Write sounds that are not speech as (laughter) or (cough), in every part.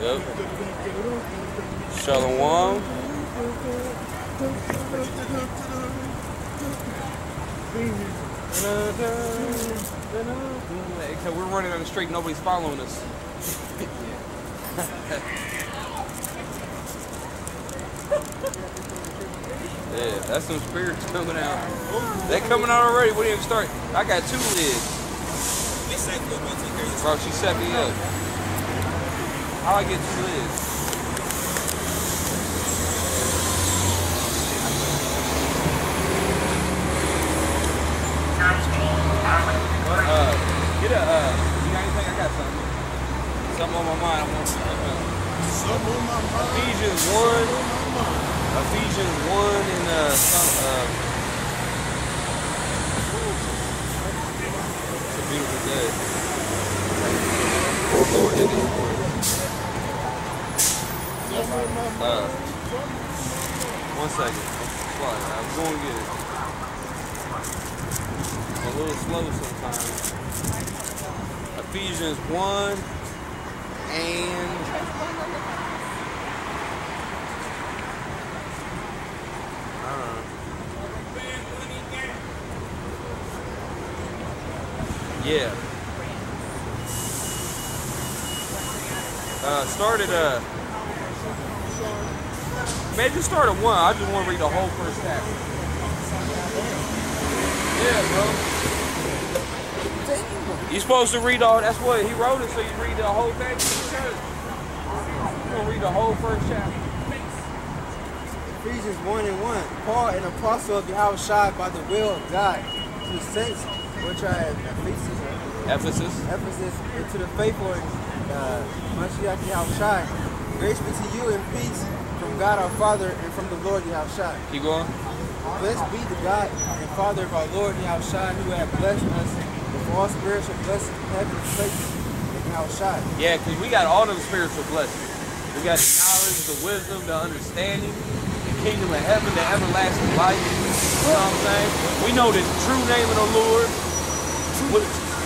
Yep. Shalom. Except we're running on the street, nobody's following us. (laughs) yeah, that's some spirits coming out. They coming out already. We didn't even start. I got two lids. Bro, she set me up. How I get two lids? What, uh, get a, uh, you got anything? I got something. Something on my mind. I want to Something on my mind. Ephesians 1. On mind. Ephesians 1 and, uh, some, uh, it's a beautiful day. Uh, one second. I'm going to get it. A little slow sometimes. Ephesians 1 and yeah. Started uh Man, just start at one. I just want to read the whole first chapter. Yeah, bro. You supposed to read all. That's what he wrote it, so you read the whole thing. You gonna read the whole first chapter. Ephesians 1 and 1. Paul, an apostle of Yahawashi by the will of God, to the saints which are at Ephesus. Ephesus, and to the faithful in uh, Mashiach. Grace be to you and peace from God our Father and from the Lord Yahawashi. Keep going. Blessed be the God and Father of our Lord Yahawashi, who have blessed us with all spiritual blessings in heavenly places in Yahawashi. Yeah, because we got all them spiritual blessings. We got the knowledge, the wisdom, the understanding, the kingdom of heaven, the everlasting life. You know what I'm saying? We know the true name of the Lord.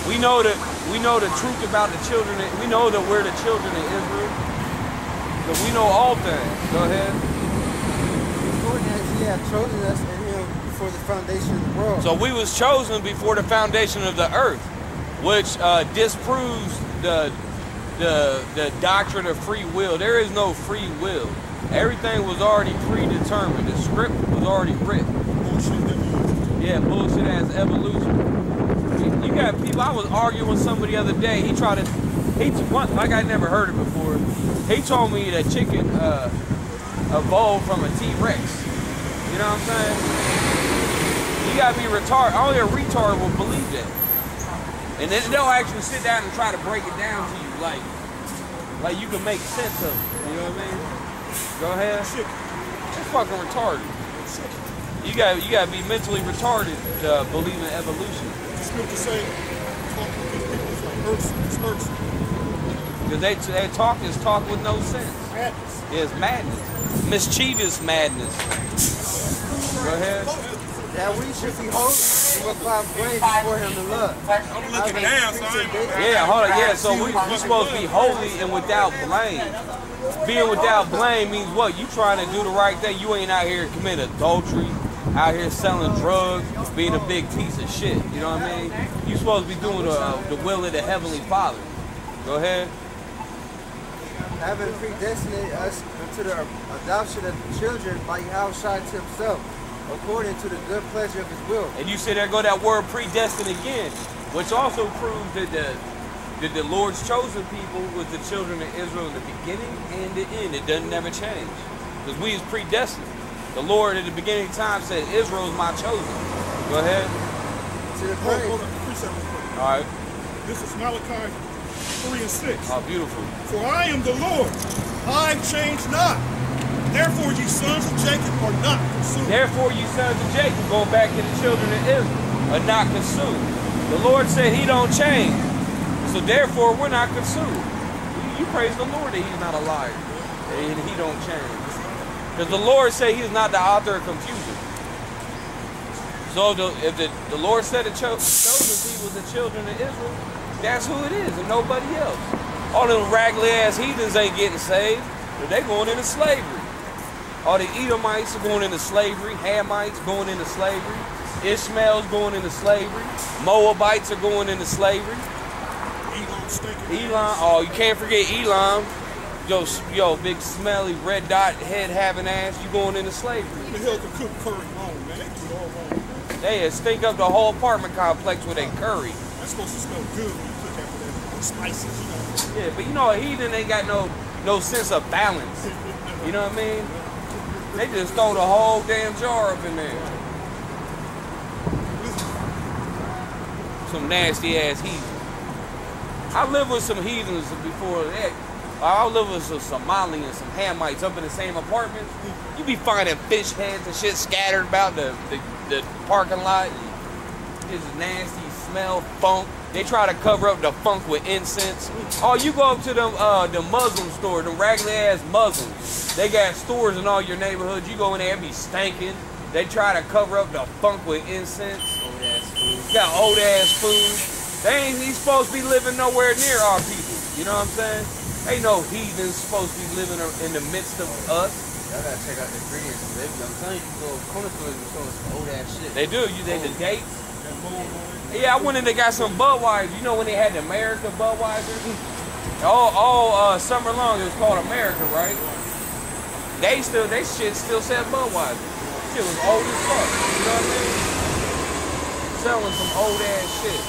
We- We know that we know the truth about the children. We know that we're the children of Israel. So we know all things. Go ahead. According he hath chosen us in him before the foundation of the world. So we was chosen before the foundation of the earth, which uh, disproves the, the the doctrine of free will. There is no free will. Everything was already predetermined. The script was already written. Bullshit Yeah, bullshit as evolution. You- got people. I was arguing with somebody the other day. He tried to. He one, like I never heard it before. He told me that chicken uh, evolved from a T Rex. You know what I'm saying? You gotta be retarded. Only a retard will believe that. And then they'll actually sit down and try to break it down to you, like, like you can make sense of it. You know what I mean? Go ahead. It's fucking retarded. You got you gotta be mentally retarded to uh, believe in evolution. The scripture say, talking to people is like irksome. It's irksome. Because they, they talk is talk with no sense. Madness. It's madness. Mischievous madness. Go ahead. that we should be holy and without blame before him in love. I'm looking down, so I ain't Yeah, hold on. Yeah, so we we supposed to be holy and without blame. Being without blame means what? You trying to do the right thing. You ain't out here committing adultery, out here selling drugs, being a big piece of shit. You know what I mean? You supposed to be doing the, uh, the will of the Heavenly Father. Go ahead. having predestinated us unto the adoption of children by to himself, according to the good pleasure of his will. And you see there go that word predestined again, which also proves that the that the Lord's chosen people was the children of Israel in the beginning and the end. It doesn't never change. Because we is predestined. The Lord at the beginning of time said, Israel is my chosen. Go ahead. To Hold, hold on. Precept real quick. All right. This is Malachi 3 and 6. Oh, beautiful. For I am the Lord, I change not. Therefore, ye sons of Jacob are not consumed. Therefore, you sons of Jacob, go back to the children of Israel, are not consumed. The Lord said he don't change. So therefore, we're not consumed. You, you praise the Lord that he's not a liar. And he don't change. Because the Lord said he's not the author of confusion. So the, if the, the Lord said the cho- chosen people, the children of Israel, that's who it is and nobody else. All them raggedy ass heathens ain't getting saved. But they going into slavery. All the Edomites are going into slavery. Hamites going into slavery. Ishmael's going into slavery. Moabites are going into slavery. Elon. Elon, oh, you can't forget Elon. Yo, yo, big smelly red dot head having ass. You going into slavery? Who the hell can cook curry wrong, man? They do it all wrong. They stink up the whole apartment complex with a curry. That's supposed to smell good when you cook that. With spices, you know. Yeah, but you know, a heathen ain't got no no sense of balance. You know what I mean? They just throw the whole damn jar up in there. Some nasty ass heathen. I lived with some heathens before that. I lived with some Somali and some Hamites up in the same apartment. You be finding fish heads and shit scattered about the, the, the parking lot. It's nasty smell, funk. They try to cover up the funk with incense. Oh, you go up to them uh the Muslim store, them raggedy ass Muslims. They got stores in all your neighborhoods. You go in there, it be stinking. They try to cover up the funk with incense. Old ass food. Got old ass food. They ain't even supposed to be living nowhere near our people. You know what I'm saying? Ain't no heathens supposed to be living in the midst of us. Y'all gotta check out the ingredients. Baby. I'm telling you, go corner stores and show some old ass shit. They do. You they the dates. That mold on it. Yeah, I went in. They got some Budweiser. You know when they had the America Budweiser? (laughs) All, all uh, summer long, it was called America, right? They still, they shit still said Budweiser. Shit was old as fuck. You know what I mean? Selling some old ass shit.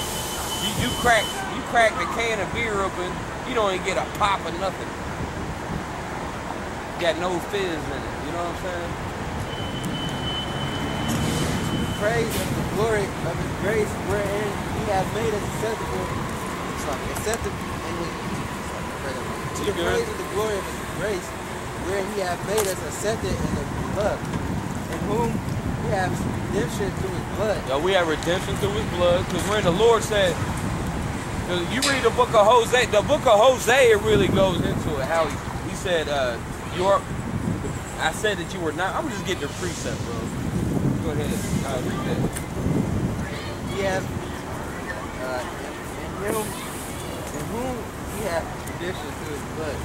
You, you crack, you crack the can of beer open. You don't even get a pop or nothing. Got no fizz in it. You know what I'm saying? praise of the glory of his grace wherein he hath made us acceptable. Sorry, acceptable in his to the praise of the glory of his grace, wherein he hath made us accepted in the beloved, in whom he hath redemption through his blood. Yo, we have redemption through his blood because when the Lord said, you read the book of Hosea, the book of Hosea it really goes into it. How he, he said, uh, you are, I said that you were not, I'm just getting the precept, bro. Go ahead, uh, read that. Hath uh, in him, in whom he hath redemption through his blood,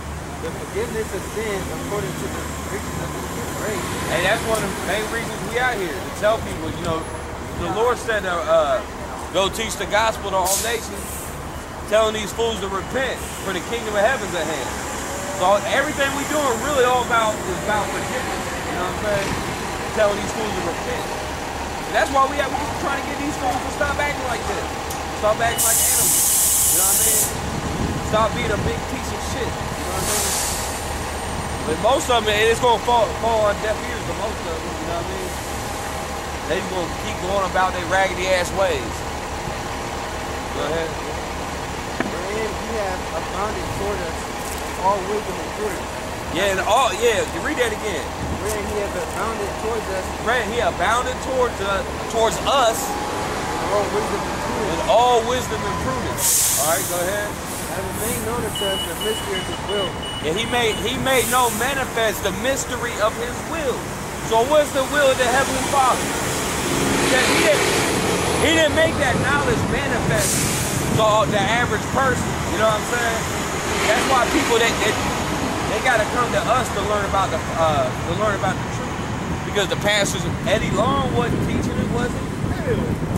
the forgiveness of sins according to the riches of his grace. And that's one of the main reasons we out here, to tell people, you know, the Lord said to uh, go teach the gospel to all nations, telling these fools to repent, for the kingdom of heaven's at hand. So everything we doing really all about is about forgiveness. You know what I'm saying? Telling these fools to repent. And that's why we have, we trying to get these fools to stop acting like this. Stop acting like animals. You know what I mean? Stop being a big piece of shit. You know what I mean? But most of them, it's gonna fall, fall on deaf ears The most of them, you know what I mean? They just gonna keep going about their raggedy ass ways. Go ahead. He hath abounded toward us all wisdom and prudence. Yeah, and all yeah, you read that again. Wherein he hath abounded towards us Right, he abounded towards uh, towards us all wisdom and with prudence, all wisdom and prudence. All right, go ahead. having made known unto us the mystery of his will, Yeah, he made he made known manifest the mystery of his will. So what's the will of the heavenly Father? That he didn't he didn't make that knowledge manifest to the average person. You know what I'm saying? That's why people that they, they gotta come to us to learn about the uh, to learn about the truth. Because the pastors Eddie Long wasn't teaching it, was he?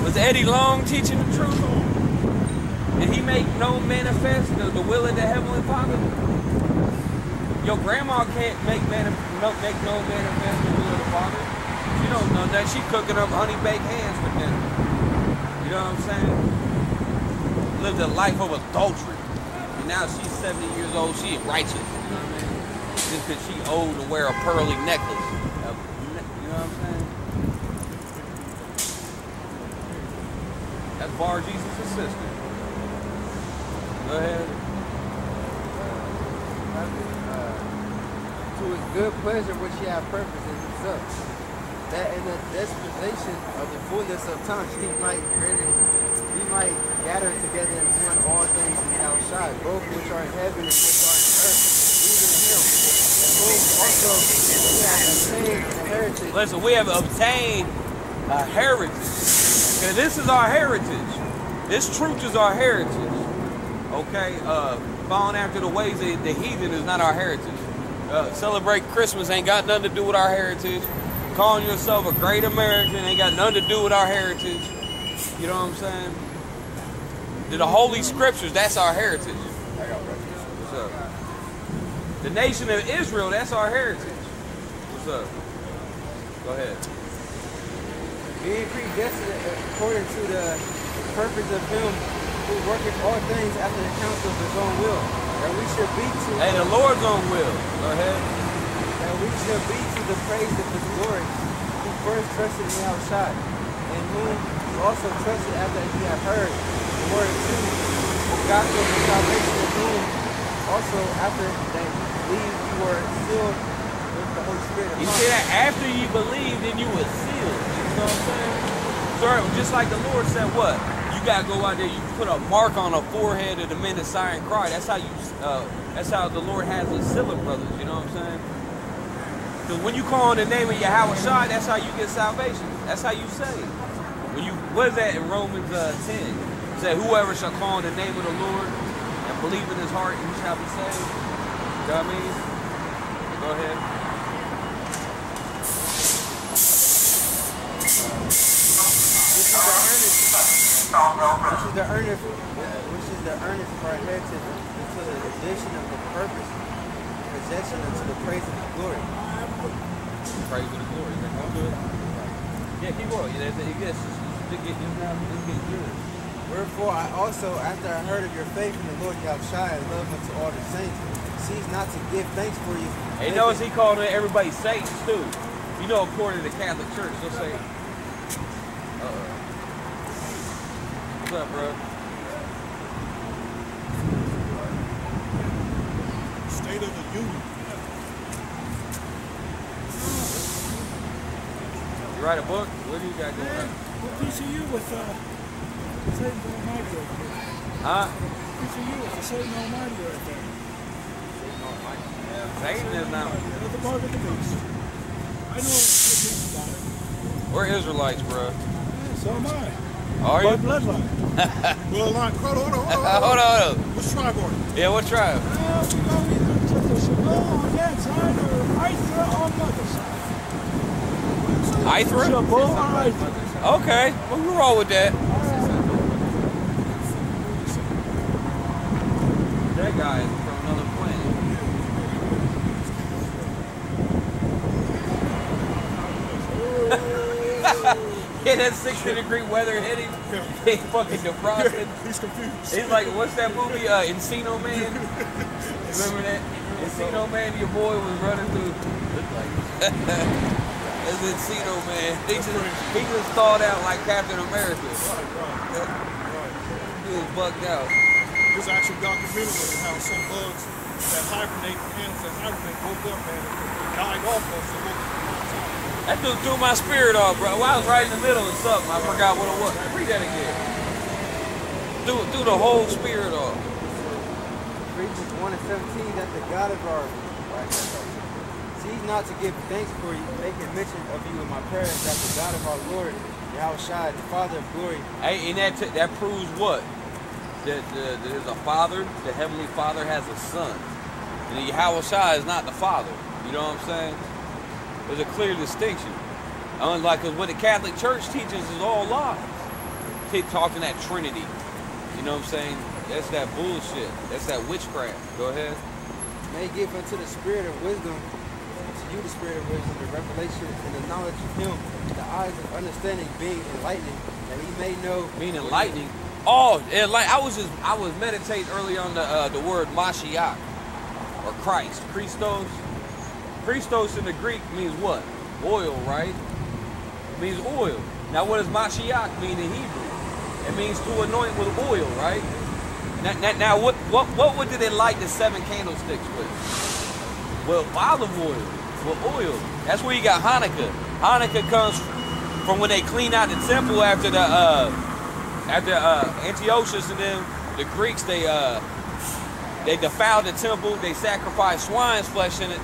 Was Eddie Long teaching the truth? Did he make no manifest the, the will of the heavenly Father? Your grandma can't make manif- no, make no manifest the will of the Father. She don't know that. She cooking up honey baked hands for dinner. You know what I'm saying? Lived a life of adultery. Now she's 70 years old. She righteous. You know what I mean? Just because she old to wear a pearly necklace. You know what I'm saying? That's Bar Jesus' sister. Go ahead. uh, to his good pleasure which he hath purpose in himself, that in the dispensation of the fullness of time, he might render, might gather together in one all things in outside, both which are in heaven and which are in earth, even him, and also he hath obtained an inheritance Listen, we have obtained a heritage. Okay, this is our heritage. This truth is our heritage. Okay, uh, Following after the ways of the heathen is not our heritage. Uh, celebrate Christmas ain't got nothing to do with our heritage. Calling yourself a great American ain't got nothing to do with our heritage. You know what I'm saying? The, the Holy Scriptures, that's our heritage. What's up? The nation of Israel, that's our heritage. What's up? Go ahead. Being predestined according to the purpose of him who worketh all things after the counsel of his own will. That we should be to Hey, the Lord's own will. Go ahead. that we should be to the praise of his glory, who first trusted in Yahushua, and whom he also trusted after he had heard word of truth, the gospel of salvation, also after that you believed you were sealed with the Holy Spirit. promise. said that after you believe, then you were sealed. You know what I'm saying? Sorry, just like the Lord said, what? You gotta go out there. You put a mark on the forehead of the men that sigh and cry. That's how you. Uh, that's how the Lord has us sealing brothers. You know what I'm saying? Because when you call on the name of Yahawashi, that's how you get salvation. That's how you save. When you what is that in Romans uh, 10? Said, "Whoever shall call on the name of the Lord and believe in his heart, he shall be saved." You know what I mean? Go ahead. Which is the earnest, which is the earnest, which is the earnest of our heritage until the addition of the purpose, possession unto the praise of the glory. Praise to the glory. Like, don't do it. Yeah, keep going. Yeah, that's, it gets, it gets, it's now, it's getting good. Wherefore I also, after I heard of your faith in the Lord Yahushua and love unto all the saints, cease not to give thanks for you. Hey, notice he called everybody saints too. You know, according to the Catholic Church, they'll say, uh-oh. What's up, bro? State of the Union. You write a book? What do you got going on? What PCU with uh, Satan Almighty right there? Huh? PCU with the Satan Almighty right there. Satan is now. The mark of the beast. I know what about it. We're Israelites, bro. Yeah, so am I. Are By you? bloodline. (laughs) Well, like, hold on, hold on, hold on. hold on, hold on. Which tribe are you? Yeah, what tribe? Well, we go either to the Shabbat on that side or Ithra on the other side. Ithra? Shabbat or Ithra. Okay, well, we roll with that. That guy from another planet. (laughs) yeah, that 60 degree weather hitting. He fucking defrosted. He's confused. He's like, what's that movie, uh, Encino Man? Remember that? Encino Man, your boy was running through. (laughs) That's Encino Man. He just, he just thawed out like Captain America. He was bugged out. There's actually documentary on how some bugs that hibernate, animals that hibernate, woke up and died off of so woke. That dude threw my spirit off, bro. Well, I was right in the middle of something. I forgot what it was. Read that again. Threw, threw the whole spirit off. Ephesians 1 and 17, that the God of our cease not to give thanks for you, making mention of you in my prayers, that the God of our Lord, Yahushua, the Father of glory, Hey, and that t- that proves what? That the, there's a father, the heavenly father has a son. And Yahawashi is not the father. You know what I'm saying? There's a clear distinction. Unlike 'cause what the Catholic Church teaches is all lies. Keep talking that Trinity. You know what I'm saying? That's that bullshit. That's that witchcraft. Go ahead. may give unto the spirit of wisdom, to you the spirit of wisdom, the revelation and the knowledge of him, the eyes of understanding being enlightened, that he may know Being lightning. Oh, it, like I was just I was meditating early on the uh, the word Mashiach or Christ, Christos. Christos in the Greek means what? Oil, right? It means oil. Now, what does Mashiach mean in Hebrew? It means to anoint with oil, right? Now, now, now what, what what would did they light the seven candlesticks with? Well, olive oil. Well, oil. That's where you got Hanukkah. Hanukkah comes from when they clean out the temple after the uh, after uh, Antiochus and them, the Greeks, they uh, they defiled the temple. They sacrificed swine's flesh in it.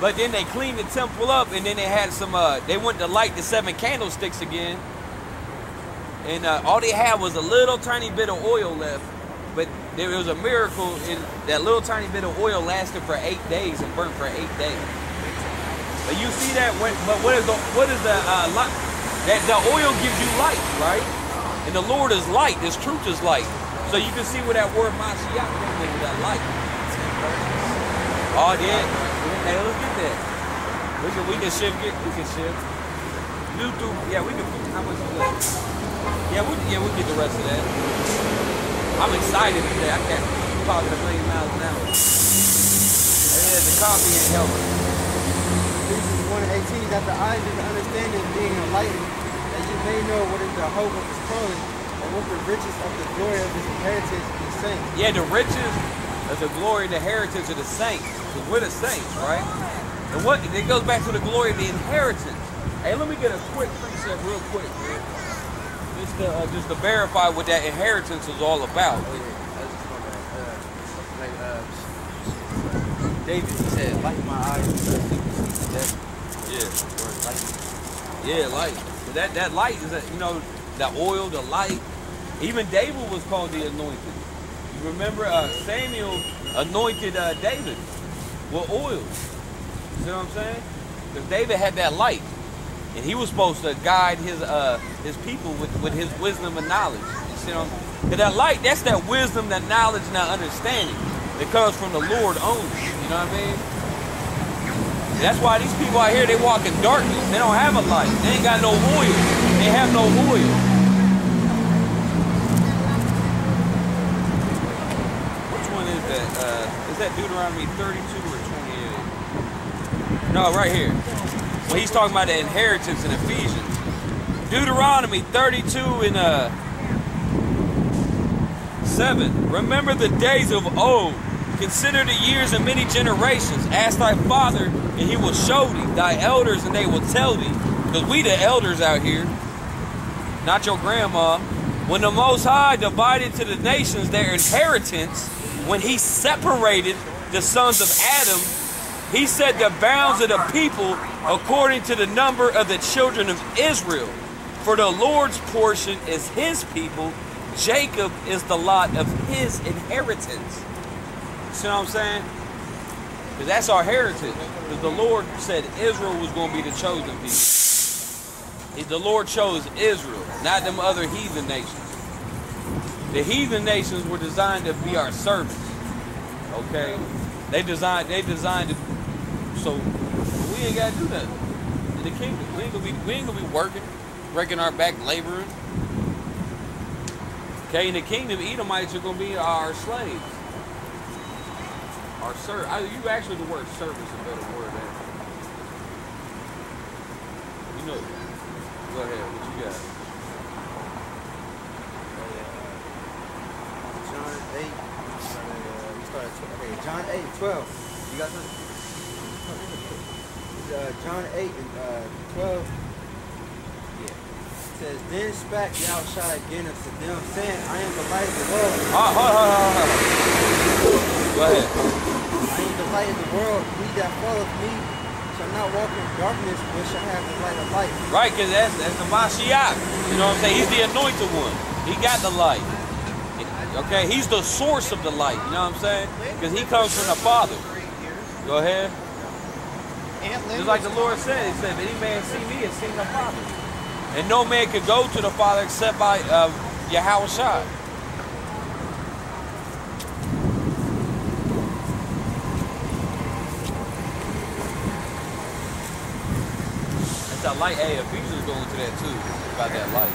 But then they cleaned the temple up, and then they had some. Uh, they went to light the seven candlesticks again, and uh, all they had was a little tiny bit of oil left. But there was a miracle in that little tiny bit of oil lasted for eight days and burnt for eight days. But you see that when, but what is the what is the uh, light? That the oil gives you light, right? And the Lord is light. His truth is light. So you can see where that word Mashiach comes in with that light. Oh yeah. Hey, let's get that. We can we can shift get we can shift. YouTube, yeah, we can how much is that? Yeah, we yeah we get the rest of that. I'm excited today. I can't talking a million miles an hour. And Yeah, the coffee ain't helping. Ephesians 1 and 18, that the eyes of understanding being enlightened, that you may know what is the hope of his calling, and what the riches of the glory of his inheritance in the saints. Yeah, the riches of the glory, and the heritage of the saints. Because we're the saints, right? And what it goes back to the glory of the inheritance. Hey, let me get a quick precept real quick, man. Just to, uh, just to verify what that inheritance is all about. Oh, yeah. That's just my bad. Uh, like, uh, David said, light my eyes, so I see the death, Yeah. light. Yeah, light. That that light is that you know that oil, the light. Even David was called the anointed. You remember uh, Samuel anointed uh, David with oil. You see what I'm saying? Because David had that light, and he was supposed to guide his uh, his people with, with his wisdom and knowledge. You see what I'm? Cause that light, that's that wisdom, that knowledge, and that understanding that comes from the Lord only. You know what I mean? That's why these people out here, they walk in darkness. They don't have a light. They ain't got no oil. They have no oil. Which one is that? Uh, is that Deuteronomy 32 or 28? No, right here. When he's talking about the inheritance in Ephesians. Deuteronomy 32 and uh, 7. Remember the days of old. Consider the years of many generations. Ask thy father, and he will show thee. Thy elders, and they will tell thee. Because we the elders out here, not your grandma. When the Most High divided to the nations their inheritance, when he separated the sons of Adam, he set the bounds of the people according to the number of the children of Israel. For the Lord's portion is his people, Jacob is the lot of his inheritance. You See what I'm saying? Because that's our heritage. Because the Lord said Israel was going to be the chosen people. The Lord chose Israel, not them other heathen nations. The heathen nations were designed to be our servants. Okay? They designed they designed it so we ain't gotta do nothing. In the kingdom. We ain't gonna be we ain't gonna be working, breaking our back laboring. Okay, in the kingdom, Edomites are gonna be our slaves. Our ser I, you actually the word servant is a better word than you know. Go ahead, what you got? John 8. we started, uh, we started okay, John 8, 12. You got something? Uh, John 8 and uh, 12. Yeah. It says, Then spake Yahushua again unto them, saying, I am the light of the world. Oh, hold, hold, hold, hold. Go ahead. I am the light of the world. He that followeth me not walk in darkness, but shall have the light of life. Right, because that's, that's the Mashiach. You know what I'm saying? He's the anointed one. He got the light. Okay, he's the source of the light. You know what I'm saying? Because he comes from the Father. Go ahead. Just like the Lord said, He said, if any man see me, has seen the Father. And no man could go to the Father except by uh, Yahawashi. Light. Hey, Ephesians go into that too, about that light.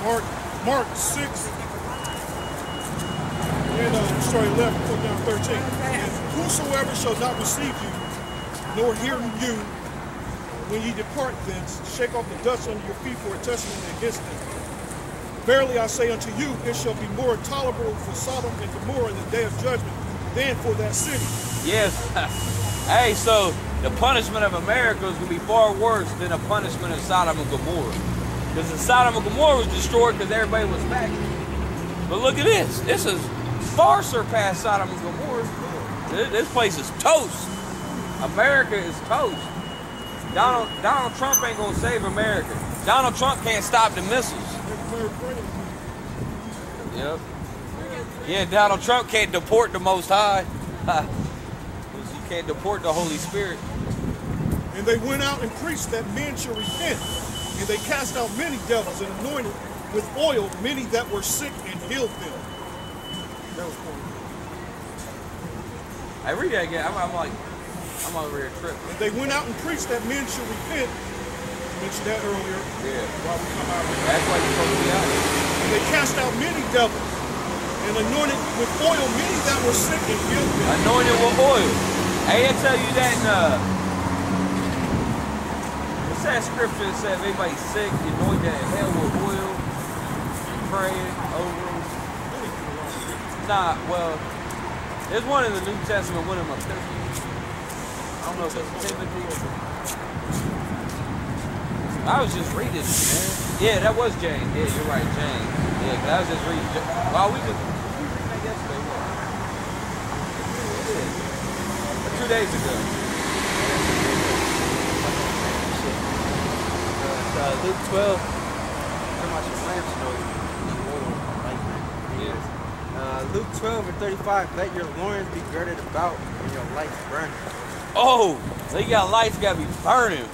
Mark, Mark 6, and uh, sorry, 11, put down 13. And whosoever shall not receive you, nor hear you, when ye depart thence, shake off the dust under your feet for a testimony against them. Verily I say unto you, it shall be more tolerable for Sodom and Gomorrah in the day of judgment than for that city. Yes. (laughs) hey, so the punishment of America is going to be far worse than the punishment of Sodom and Gomorrah. Because the Sodom and Gomorrah was destroyed because everybody was back. But look at this. This is far surpassed Sodom and Gomorrah. This, place is toast. America is toast. Donald Donald Trump ain't gonna save America. Donald Trump can't stop the missiles. Yep. Yeah, Donald Trump can't deport the Most High. (laughs) can't deport the Holy Spirit. And they went out and preached that men should repent. And they cast out many devils and anointed with oil many that were sick and healed them. That was point. I read that again. I'm, I'm like, I'm over here tripping. And they went out and preached that men should repent. You mentioned that earlier. Yeah. While we come out. That's why you're supposed to be out. And they cast out many devils and anointed with oil many that were sick and healed them. Anointed with oil. Hey, I tell you that in uh, what's that scripture that said if anybody's sick, you anoint that hell with oil, praying over them. Nah, well, there's one in the New Testament, one in my epistles. I don't know if it's Timothy. I was just reading man. Yeah, that was James. Yeah, you're right, James. Yeah, I was just reading. Well, we was we reading that yesterday. What? Yeah. Two days ago. Uh, Luke 12. Talking about your lamps, you know, the oil, like Yeah. Uh, Luke 12 and 35. Let your loins be girded about and your lights burning. Oh, so you got lights got to be burning.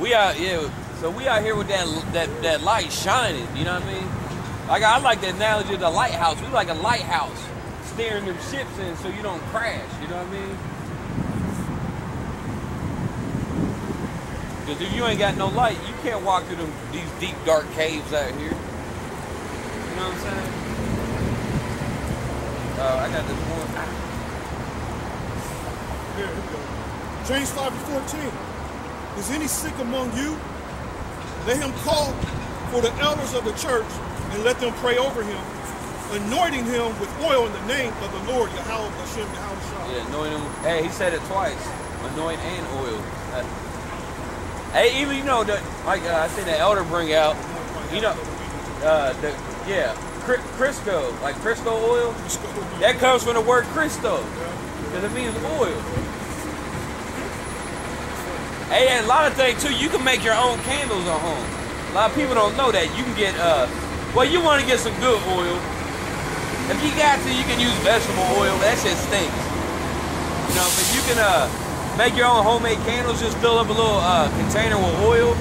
We out, yeah. So we out here with that that that light shining. You know what I mean? Like I like the analogy of the lighthouse. We like a lighthouse, steering them ships in so you don't crash. You know what I mean? Because if you ain't got no light, you can't walk through them these deep dark caves out here. You know what I'm saying? Uh, I got this one. There we go. James 5 and 14. Is any sick among you? Let him call for the elders of the church and let them pray over him, anointing him with oil in the name of the Lord, Yahweh Hashem Yahweh Yeah, anoint him. Hey, he said it twice. Anoint and oil. Uh, hey, even you know the like uh, I seen the elder bring out. You know, uh, the yeah, Cri- Crisco, like Crisco oil. That comes from the word Cristo, because it means oil. Hey, and a lot of things too. You can make your own candles at home. A lot of people don't know that. You can get uh, well, you want to get some good oil. If you got to, you can use vegetable oil. That shit stinks. You know, but you can uh, make your own homemade candles. Just fill up a little uh, container with oil.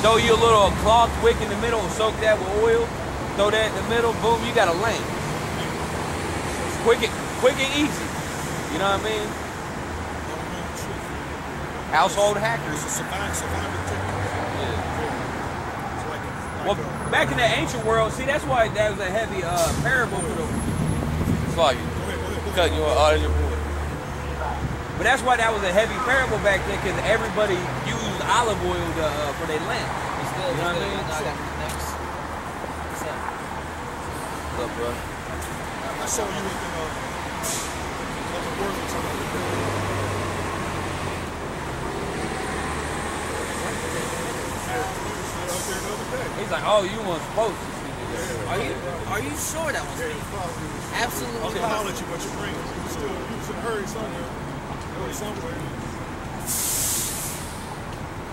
Throw you a little cloth wick in the middle and soak that with oil. Throw that in the middle. Boom, you got a lamp. Quick and quick and easy. You know what I mean? Household hackers. It's a survival, survival. Yeah. It's like, like Well, back in the ancient world, see, that's why that was a heavy uh, parable for the. Fuck you. go ahead, go ahead, go Cut you boy. But that's why that was a heavy parable back then, because everybody used olive oil to, uh, for their lamp. It's good. You know what I mean? Now I got the next. What's up? What's up, bro? I saw you with the, like a word or something. Out there the. He's like, oh, you weren't supposed to see me. Are you are you sure that was Yeah, me? you probably was. I was Absolutely gonna holler positive. at you, but your brain was you still you was in a hurry somewhere. You somewhere.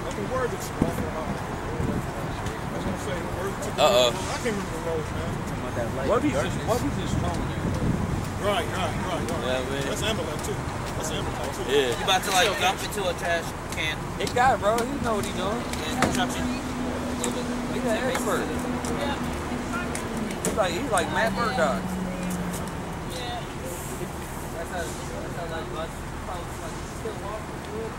Like a word that's off the house. I was gonna say word to the Uh-oh. I can't remember the roads, man. Talking about that light What if he's darkness. just, what if just trolling you? Right, right, right, right. Yeah, man. That's Amalek too. That's Amalek too. Yeah. You about to like dump into a trash can He got it, bro. He know what he doing. and construction? He's an expert. He's like, he's like Matt Murdock. That's how that's how like bus probably like still walking good.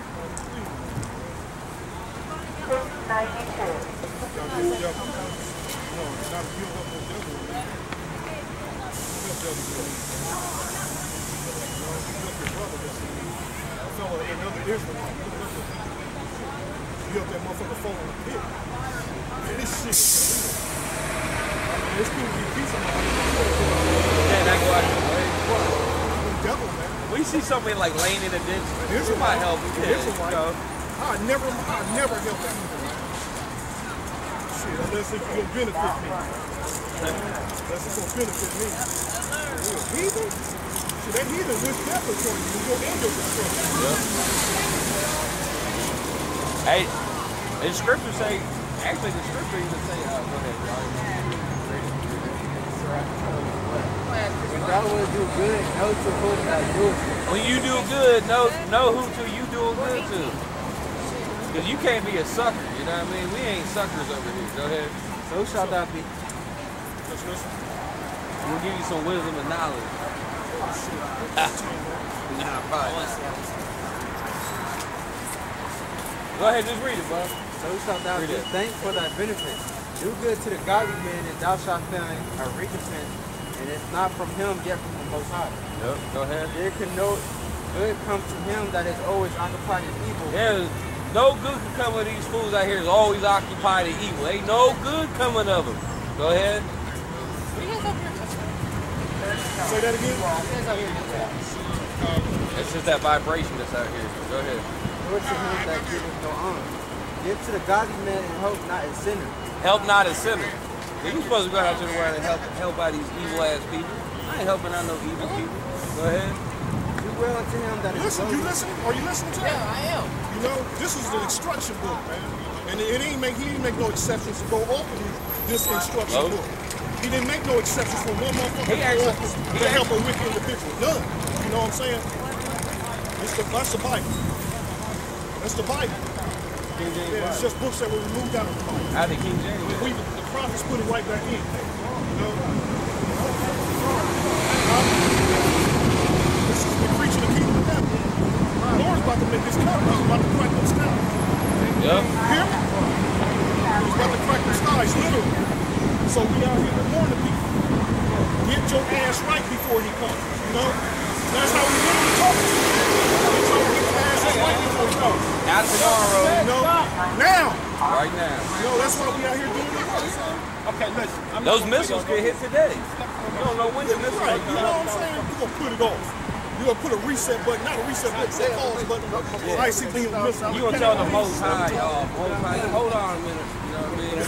This somebody like laying in a ditch. This might help you know. I never, I never help that either, man. Shit, unless it's gonna benefit me. Unless it's gonna benefit me. You a heathen? See, that heathen wish death upon you. You go end your destruction. Hey, the scripture say, actually the scripture even say, uh, go ahead, y'all. Want to do good, know to whom I do it. When you do good, know know who to you doing good to. Cause you can't be a sucker, you know what I mean? We ain't suckers over here. Go ahead. So shall that be. Let's listen. We'll give you some wisdom and knowledge. (laughs) nah, probably. Go ahead, just read it, bro. So shalt thou Read give it. thanks for thy benefit. Do good to the godly man, and thou shalt find a recompense. And it's not from him, yet from the Most High. Yep. Go ahead. There can no good come to him that is always occupied in evil. There's no good can come of these fools out here is always occupied in evil. Ain't no good coming of them. Go ahead. Say that again. It's just that vibration that's out here. Go ahead. Lord to him that giveth no honor. Give to the godly man and hope not in sinner. Help not a sinner. Yeah, you supposed to go out to the world and help help out these evil ass people. I ain't helping out no evil people. Go ahead. Do well unto him that is Listen, you lowly. listening? Are you listening to that? Yeah, I am. You know, this is an instruction book, man. And it ain't make he didn't make no exceptions to go open this instruction Hello? book. He didn't make no exceptions for one motherfucker He to actually- go open he to help a wicked individual. None. You know what I'm saying? It's the, that's the Bible. That's the Bible. King James Yeah, it's just books that were removed out of the Bible. Out of King James. We, the prophets put it right back in. You know? This is we're preaching the kingdom of heaven. The Lord's about to make his covenant. He's about to crack those skies. Yep. Hear me? He's about to crack those skies, literally. So we out here to warn the people. Get your ass right before he comes. You know? That's how we literally talk to you. Get your ass right before he comes. Out tomorrow. You know? Now. Right now. You know, that's why we out here doing the work. Okay, listen. I'm Those not gonna missiles put could hit today. You don't know when the missiles Right, are you know what I'm saying? You're gonna put it off. You're gonna put a reset button, not a reset button, but a pause button. I see being missing. You gonna tell the Most High, y'all. Most High, hold on a minute. You know what I mean?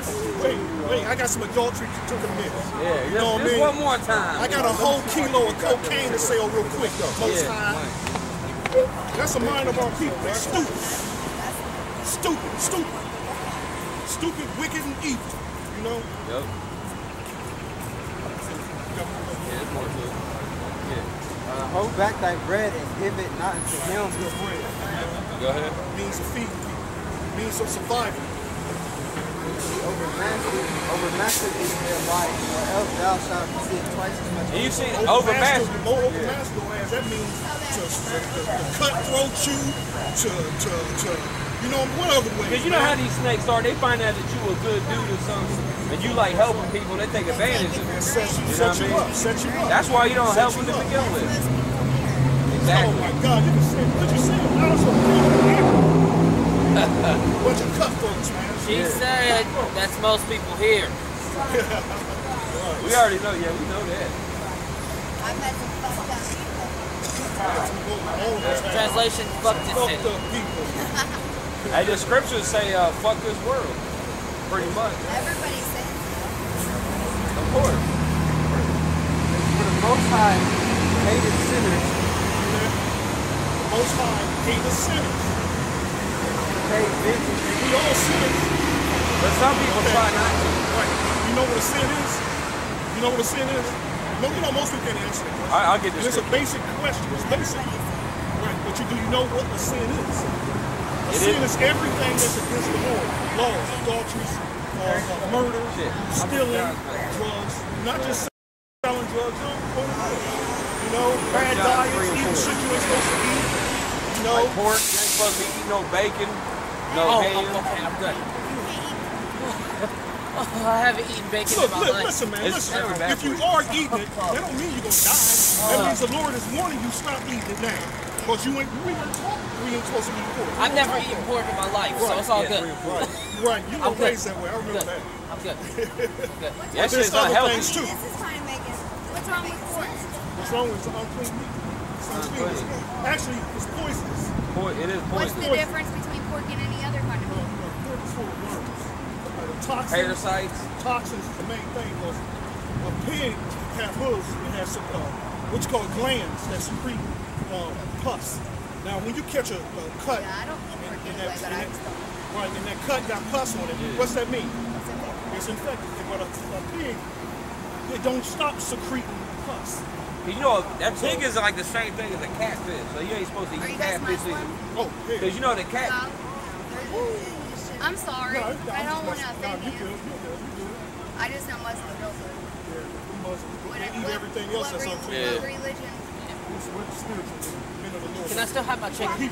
(laughs) (laughs) Wait, wait, I got some adultery to commit. Yeah, You know what I just, just mean? one more time. I got a whole kilo of cocaine to sell real quick though. Most Yeah, high. That's the mind of our people. They're stupid. Stupid, stupid. Stupid, wicked, and evil. You know? Yep. Yeah, it's more to it. Yeah. Uh, hold back thy bread and give it not unto him Good bread. Go ahead. Means of feeding people. Means of surviving. overmastered, overmastered is their life, or else thou shalt receive twice as much. And you see, Overmaster, overmaster. more overmaster your ass. That means to, to, to, to cutthroat you, to, to, to, you know, what other way? Because you know how these snakes are. They find out that you a good dude or something, and you like helping people. They take advantage of it. set you, You know set what I you mean? up, set you up. That's why you don't Set help them you to begin with. Exactly. Oh my God, you can see, did you see it? Now it's a (laughs) bunch of cutthroats, man. She said that's most people here. (laughs) We already know. Yeah, we know that. Translation, fuck this Fucked city. up people. (laughs) Hey, the scriptures say, uh, "Fuck this world." Pretty much. Everybody says Of course. For the Most High hated sinners, The Most High hate the sinners. vengeance. We all sinners. But some people Okay. try not to. Right. You know what a sin is? You know what a sin is? No, you know most people can't answer that question. I, I'll get And this. it's a basic question. It's basic. Right. But you do you know what a sin is? A It sin is- is everything that's against the Lord. Laws, adulteries, murder, Shit. stealing, drugs. Not just selling drugs, no, go. You know, bad diets, three and eating four. shit you ain't supposed to eat. You know, Like pork, you ain't supposed to be eating no bacon, no Oh, ham. oh, okay, I'm good. (laughs) Oh, I haven't eaten bacon Look, in my look, life. listen, man, It's listen. If you you. are eating it, that don't mean you're gonna die. That means the Lord is warning you stop eating it now. Because you ain't, we ain't, we ain't supposed to eat pork. I've never eaten pork in my life, so it's all Yeah, good. three or. Right, you I'm were good. raised that way. I remember Good. that. I'm good. (laughs) good. That There's shit's other unhealthy. things too. this is kind of making. What's wrong with pork? What's wrong with unclean meat? It's unclean. Unclean. Actually, it's poisonous. Por- It is What's poison. the difference between pork and any other kind of meat? uh, pork is full of worms. Uh, the toxins, Parasites. toxins is the main thing. Because a pig have hooves and has some, uh, what you call glands that secrete um, pus. Now, when you catch a, a cut, Yeah, I don't eat pork and, and that, but and that- right, and that cut got pus on it, what's that mean? What's in? It's infected. But a, a pig it don't stop secreting pus. You know, that pig is like the same thing as a catfish, so you ain't supposed to eat you guys catfish either. Oh, yeah. Because you know the cat. No. I'm sorry. No, I don't want to offend you. I just know Muslim real good. Yeah, we must What, they eat what- everything else what that's re- unclean. Yeah. What religion? It's what spiritual men of the Lord. Can I still have my chicken?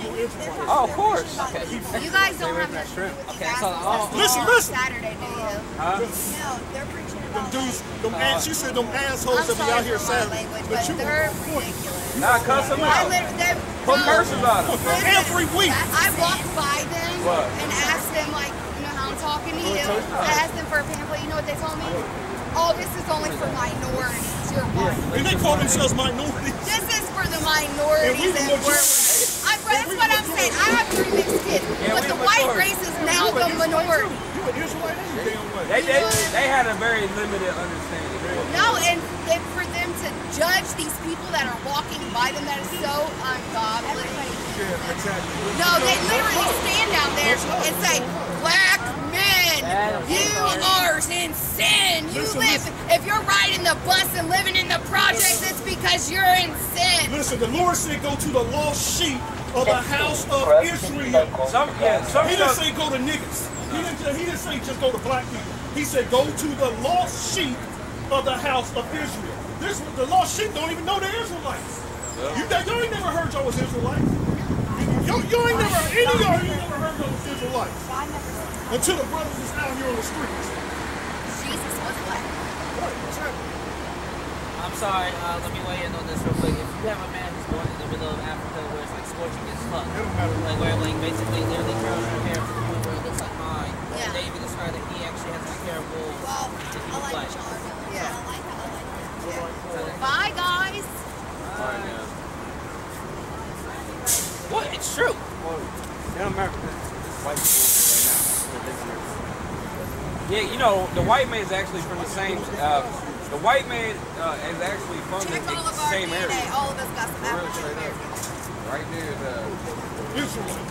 Oh, of course. Okay. You guys don't have nothing to do with Okay, these so assholes I'll- that's oh. Listen, on listen. Saturday, do you? Huh? No, they're preaching Them about dudes, like, them ass, she said them assholes I'm that be out here for my Saturday. language, But but you they're on point. ridiculous. Nah, cuss them I out. literally, they're, Put curses on them. listen, Every week. I, I walk by them What? and ask them like, you know how I'm talking to you. I asked them for a pamphlet. You know what they told me? Oh, this is only for minorities. You're. And they call themselves minorities. This is for the minorities the and we're. majority. I, that's what I'm saying. I have three mixed kids, Yeah, but the the white majority. race is now the minority. too. You an Israelite any damn way. They, they, they had a very limited understanding. No, and they, for them to judge these people that are walking by them, that is so ungodly. Yeah, exactly. No, they literally stand down there and say, "Black men, you are in sin. You Listen, live. listen. If you're riding the bus and living in the projects, it's because you're in sin." Listen, the Lord said go to the lost sheep of the house of Israel. Some, yeah, some He didn't say go to niggas. He didn't, he didn't say just go to black people. He said go to the lost sheep of the house of Israel. This the lost sheep don't even know they're Israelites. You, you ain't never heard y'all was Israelites. You, you ain't never, any of y'all ain't never heard y'all was Israelites. Until the brothers is out here on the streets. Jesus was black. What? What's happening? I'm sorry, uh, let me weigh in on this real quick. If you have a man who's born in the middle of Africa where it's like scorching as fuck, It don't matter. like where like basically literally curls her hair to the point where it looks like mine, Yeah. and they even describe that he actually has like hair of wolves. Well, to I look like like. Sean. Yeah. I like that. I like that. Bye, guys. What? It's true. In America, white people right now. Yeah, you know, the white man is actually from the same. Uh, the white man uh, is actually from the Check all same DNA. area. All of us got some Real African straight up. Americans. Right there. The, Israelites.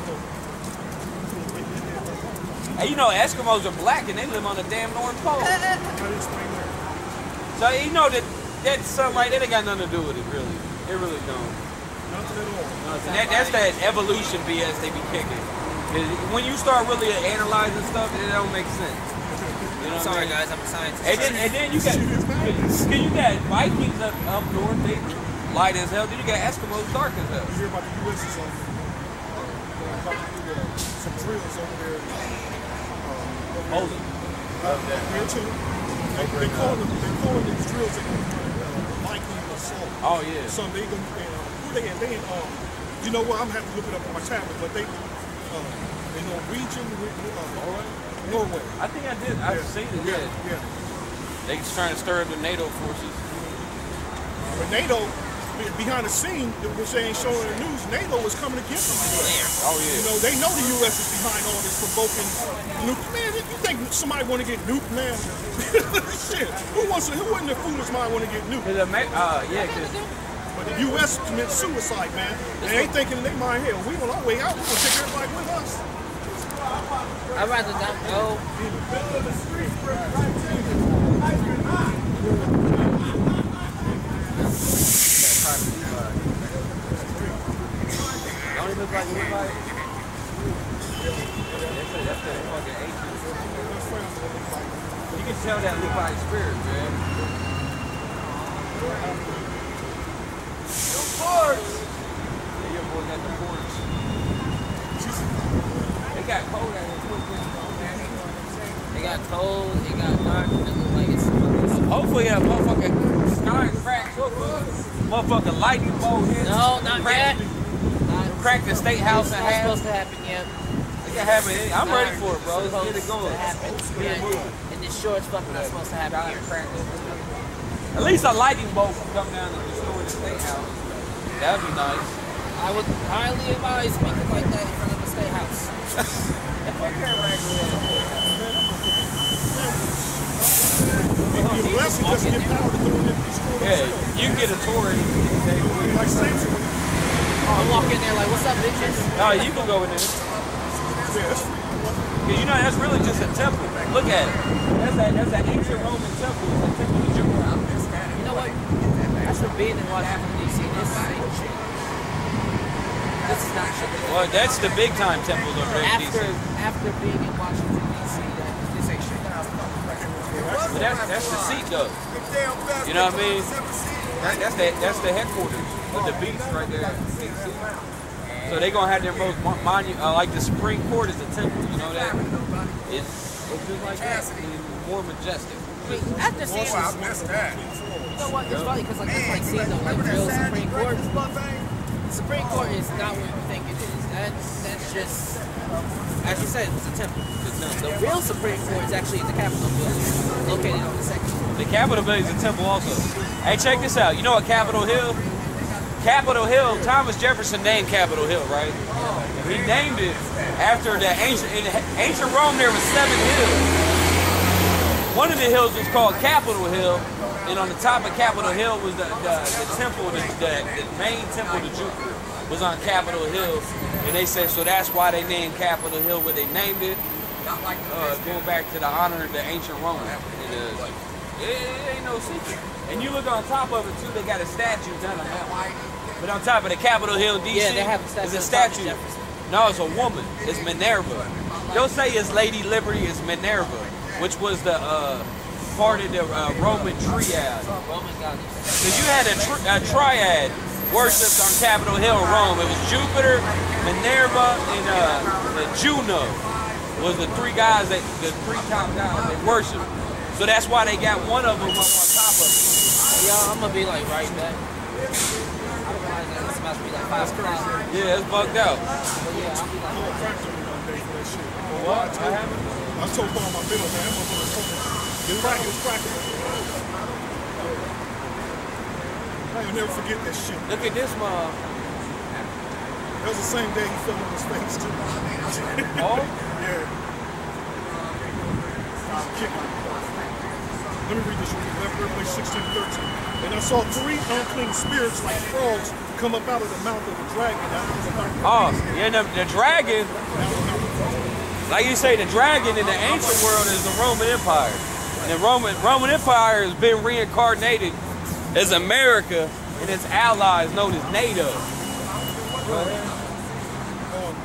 Hey, you know, Eskimos are black and they live on the damn North Pole. I didn't explain that. So you know that that's something like that ain't got nothing to do with it, really. It really don't. Nothing at all. Nothing. That, that's that evolution BS they be kicking. 'Cause When you start really analyzing stuff, it don't make sense. You know what Sorry I mean? guys, I'm a scientist. And then, and then you got, cause you got Vikings up, up north, they light as hell. Then you got Eskimos dark as hell. You hear about the U.S. is on uh, about to do uh, some drills over there. Hold it. Here too. They, they call them, they call these drills they uh, Viking assault. Oh yeah. So they gonna uh, who they in? They in um, you know what? I'm gonna have to look it up on my tablet, but they uh, they Norwegian, uh, Norway. I think I did. I've seen it. Yeah, Yeah. yeah. They just trying to stir up the NATO forces. But NATO, behind the scene, which they ain't showing in the news, NATO is coming against the U.S. Oh yeah. You know, they know the U.S. is behind all this provoking nuke. Man, you think somebody want to get nuked, man? (laughs) Shit, who wants to? Who in their foolish mind want to get nuked? Uh, yeah, the U.S. commits suicide, man. They ain't thinking in their mind, hell, we on our way out. We gonna take everybody with us. I'd rather not go. look? That's the, that's the fucking ancient. You can tell that Levi spirit, man. Porch. Yeah, your boy got the porch. They got cold out here too, man. It got cold, it got dark, it looked like it's. Hopefully that motherfucking sky cracks up. Motherfucking lightning bolt hits. No, not crack, yet. Not, Crack the state house in not half. supposed to happen yet. It can happen. I'm ready for it, bro. Let's get it going. To happen. Yeah, and this sure as fuck not supposed to happen here. At least a lightning bolt can come down and destroy the state house. That'd be nice. I would highly advise speaking like that in front of the state house. (laughs) if You're blessed just to get power to go in and destroy Yeah, themselves. you get a tour and Like Samson. I walk in there like, what's up, bitches? No, you can go in there. Yeah, that's you know that's really just a temple. Look at it. That's that that's that ancient Roman temple. It's a temple to Jupiter. That's for being in Washington D.C. This, this is not shit. Well, that's the big time temples over there in After DC. after being in Washington D.C., that this ain't shit. But that's, that's the seat though. You know what I mean? That, that's the that's the headquarters of the beast right there. in DC. So they're gonna have their most mon- monu- uh, like the Supreme Court is a temple. You know that? It's, it's just like that. More majestic. I mean, after seeing this, you know what? It's funny because like that's like the like real Supreme Court. The Supreme Court is not what you think it is. That's that's just as you said, it's a temple. The real Supreme Court is actually in the Capitol building, located on the second floor. The Capitol building is a temple also. Hey, check this out. You know what Capitol Hill? Capitol Hill. Thomas Jefferson named Capitol Hill, right? He named it after the ancient in ancient Rome. There was seven hills. One of the hills was called Capitol Hill, and on the top of Capitol Hill was the, the, the temple, the, the, the main temple to Jupiter was on Capitol Hill, and they said so that's why they named Capitol Hill what they named it, uh, going back to the honor of the ancient Romans. And, uh, it, it ain't no secret. And you look on top of it too, they got a statue done on that one. But on top of the Capitol Hill DC, Yeah, they have a is statue a statue. No, it's a woman. It's Minerva. They'll say it's Lady Liberty, it's Minerva, which was the uh, part of the uh, Roman triad. Because you had a, tri- a triad worshipped on Capitol Hill Rome. It was Jupiter, Minerva, and, uh, Juno was the three guys that the three top guys they worshipped. So that's why they got one of them up on top of it. Yeah, I'm gonna be like right back. I don't realize it's about to be like five o'clock. Yeah, it's bugged out. But yeah, I'll be like. Fractured me one day for. What? What happened? I told Paul my middle man, that motherfucker told me. It was cracking, it was cracking. I'll never forget that shit. Look at this mom. That was the same day he fell on his face too. (laughs) Oh, (laughs) Yeah. Let me read this real quick. Revelation 16, 13. And I saw three unclean spirits like frogs come up out of the mouth of the dragon. Out of the mouth of the oh, yeah. The, the dragon, like you say, the dragon in the ancient world is the Roman Empire. And the Roman Roman Empire has been reincarnated as America and its allies known as NATO.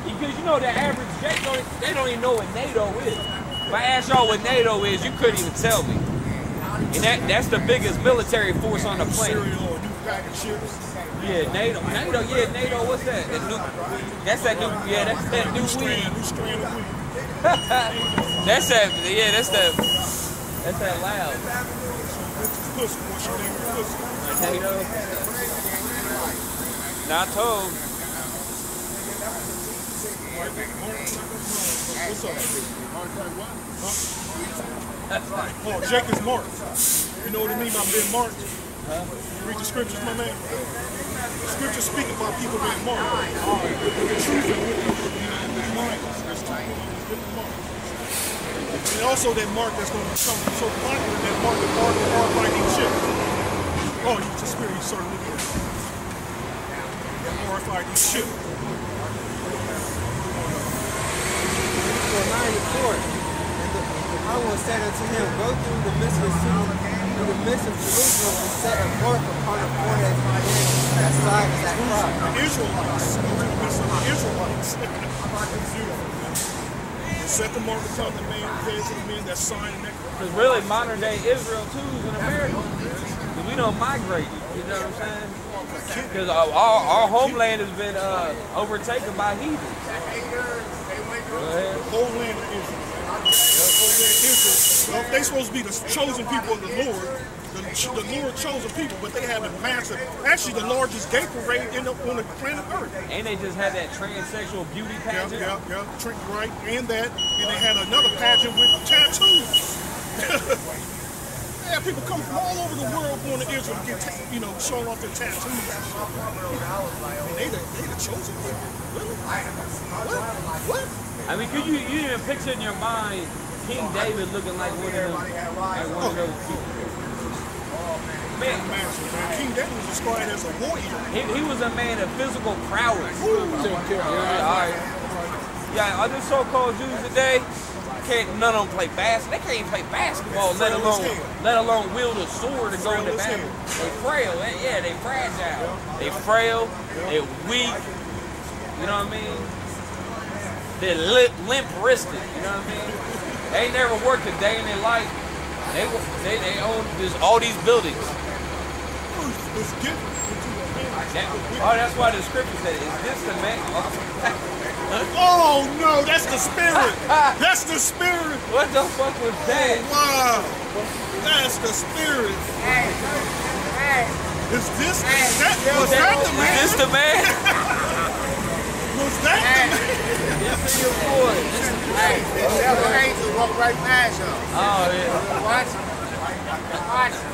Because you know the average Jake don't they don't even know what NATO is. If I ask y'all what NATO is, you couldn't even tell me. And that that's the biggest military force on the planet. Yeah, NATO. NATO, yeah, NATO, what's that? That's that new yeah, that's that New weed. (laughs) That's that yeah, that's that that's that loud. Not told. Huh? Oh, Jake is Mark. You know what I mean by being marked? You read the scriptures, my man? The scriptures speak about people being marked. With the truth and marks. And also that mark that's going to become so popular, that mark of mark of RFID chip. Oh, you just you started looking at. That RFID chip. for nine. And the, I will said unto him, Go through the midst of the city, through the midst of Jerusalem, and set a mark upon the forehead of my head, that side of that cross. The Israelites. The Israelites. Beautiful, (laughs) man. Set the mark upon the man, heads of the men that sign and that Because really modern day Israel too is in America. Because we don't migrate. You know what I'm saying? Because our, our, our homeland has been uh, overtaken by heathens. Go ahead. whole land of Israel. Man. The whole land of Israel. Well, they supposed to be the chosen people of the Lord, the, the Lord chosen people, but they have a massive, actually the largest gay parade in the, on the planet Earth. And they just had that transsexual beauty pageant. yeah, yeah. Trent right, and that, and they had another pageant with tattoos. (laughs) yeah, people come from all over the world going to Israel to get, ta- you know, showing off their tattoos. And they the, they the chosen people. Really? What? What? I mean, could you you even picture in your mind King David looking like one of them, like one of those people? Man, man. King David was described as a warrior. he, he was a man of physical prowess. Yeah, all right. Yeah, other so-called Jews today, can't none of them play basketball. They can't even play basketball, let alone let alone wield a sword and go into battle. They frail. They, yeah, they fragile. They frail. They weak. You know what I mean? They're limp, limp wristed. You know what I mean? They ain't never worked a day in their life. They they, they own this, all these buildings. It's given into the hands That, of the wicked. oh, that's why the scripture said, "Is this the man?" (laughs) Oh no, that's the spirit. That's the spirit. (laughs) what the fuck was that? Oh, wow. That's the spirit. Hey, hey. Is this that was that the Is this the man? (laughs) Was that the man? Hey, the devil angel walk right past y'all. Oh yeah. Watch it. Watch it.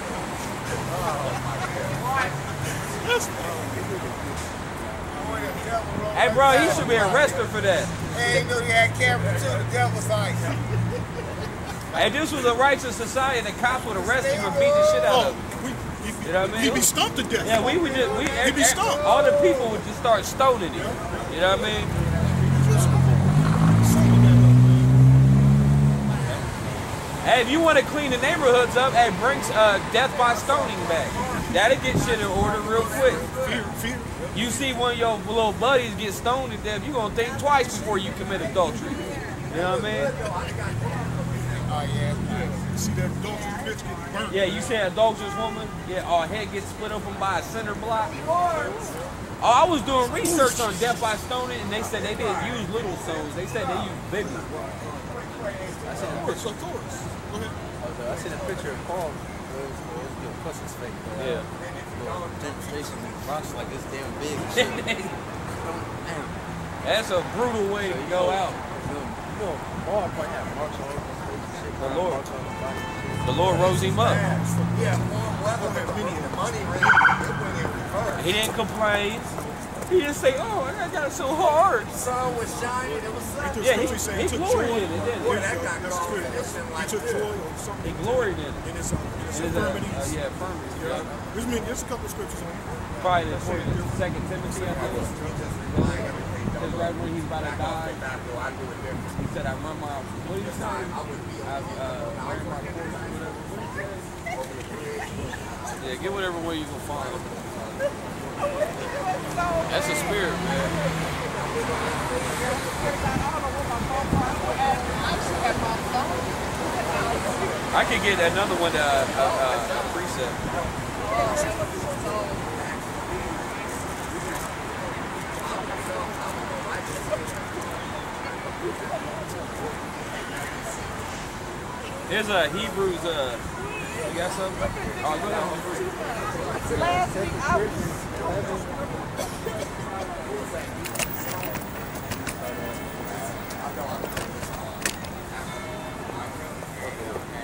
Boy, the devil roll Hey, bro, he should be arrested for that. Hey, you know they had cameras too. The devil's like, Hey, this was a righteous society. The cops would arrest him and beat the shit out Oh, of him. Oh, you know what I mean? He'd be stumped to death. Yeah, we would just we He'd be stumped. all the people would just start stoning him. You know what I mean? Hey, if you want to clean the neighborhoods up, hey, bring uh, death by stoning back. That'll get shit in order real quick. Fear, fear. You see one of your little buddies get stoned to death, you're gonna think twice before you commit adultery. You know what I mean? oh yeah. You see that adulterous bitch getting burnt. Yeah, you say adulterous woman, yeah, our head gets split open by a cinder block. Oh, I was doing research on death by stoning, and they said they didn't use little stones. They said they used big ones. I Oh, picture. so of course. Go ahead. I seen a picture of Paul. It was, it was good. Plus his fake. But, uh, Yeah. demonstration rocks like this damn big. (laughs) Damn. That's a brutal way to go out. You know, Paul probably had marks all over his face. The Lord. Marks on his body. The Lord rose him up. Yeah, warm weather, but the money really, it went in reverse. He didn't complain. He didn't say, "Oh, I got it so hard." The sun was shining, it was He Yeah, he, scripture he he gloried in it. didn't Boy, he? that got gone. spirit. It's He like took joy or He gloried in it. in his, in his In his, uh, infirmities. yeah, infirmities. Yeah. Yeah. There's, a couple of scriptures on it. Probably the Second Timothy, I think. Right when he's about to die, he said, "I run my what did he say? I've uh, ran my course." Yeah, get whatever way you can find. That's a spirit, man. I could get another one, uh, uh, uh, a. There's a Hebrews, uh, you got something? Oh, go ahead. Last week I was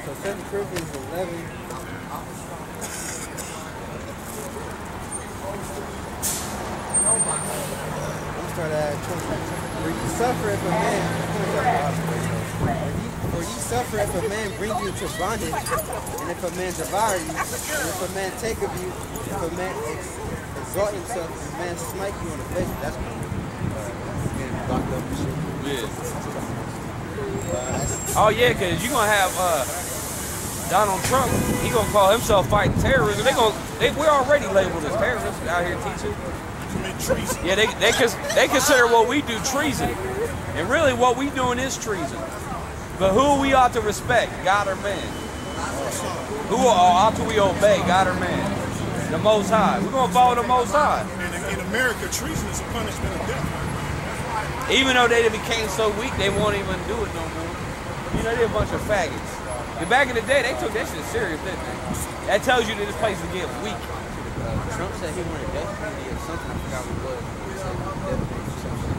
So 7 Corinthians 11. I'm start at 20. For you suffer if a man, suffer if a man bring you to bondage, and if a man devour you, and if a man take of you, if a man ex- exalt himself, if a man smite you on the face, that's uh, getting locked up and shit. Yeah. Uh, Oh yeah, cause you gonna have uh, Donald Trump. He gonna call himself fighting terrorism. They gonna they we're already labeled as terrorists out here teaching. Treason. Yeah, they they cons- they consider what we do treason, and really what we doing is treason. But who we ought to respect, God or man? Who ought to we obey, God or man? The Most High. We're gonna follow the Most High. And in, in America, treason is a punishment of death. Even though they became so weak, they won't even do it no more. You know, they're a bunch of faggots. And back in the day, they took that shit serious, didn't they? That tells you that this place is getting weak. uh, Trump said he wanted death penalty or something. I forgot what it was. He said death penalty or something.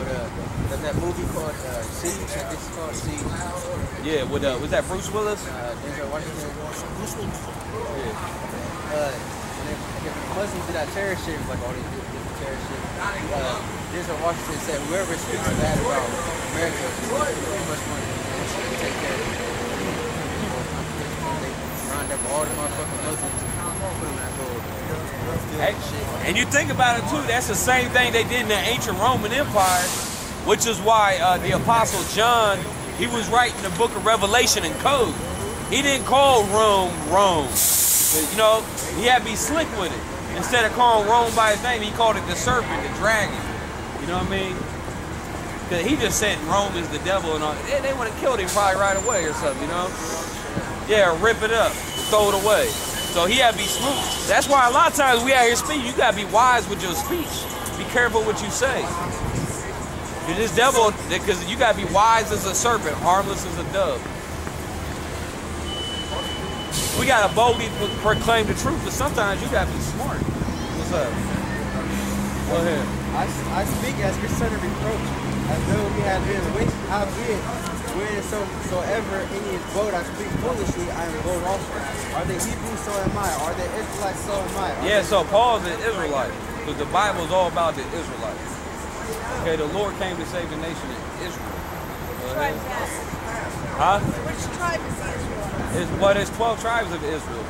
But uh, there's that movie called uh, Siege. I guess it's called Siege. Yeah, with uh, was that Bruce Willis? Uh, Denzel Washington. Bruce Willis. Yeah. Uh, when they, when the Muslims did that terror shit, it was like all these different terror shit. Uh, Denzel Washington said whoever speaks bad about America is too much money. They should take care of it. They round up all the motherfucking Muslims and put them in that little field Hey, and shit. and you think about it too, that's the same thing they did in the ancient Roman Empire, which is why uh, the Apostle John he was writing the book of Revelation in code. He didn't call Rome Rome. You know, he had to be slick with it. Instead of calling Rome by his name, he called it the serpent, the dragon. You know what I mean? Cause he just said Rome is the devil and all. They, they would have killed him probably right away or something, you know? Yeah, rip it up, throw it away. So he had to be smooth. That's why a lot of times we out here speaking, you gotta be wise with your speech. Be careful what you say. 'Cause This devil, because you gotta be wise as a serpent, harmless as a dove. We gotta boldly proclaim the truth, but sometimes you gotta be smart. What's up? Go ahead. I, I speak as concerning reproach, as though we had been weak, so ever any bold, I speak foolishly, I am bold also. Are they Hebrews, so am I. Are they Israelites, so am I. Are Yeah, so Paul's an Israelite, but the Bible's all about the Israelites. Okay, the Lord came to save the nation of Israel. Go. Huh? Which tribe is Israel? It's what is 12 tribes of Israel.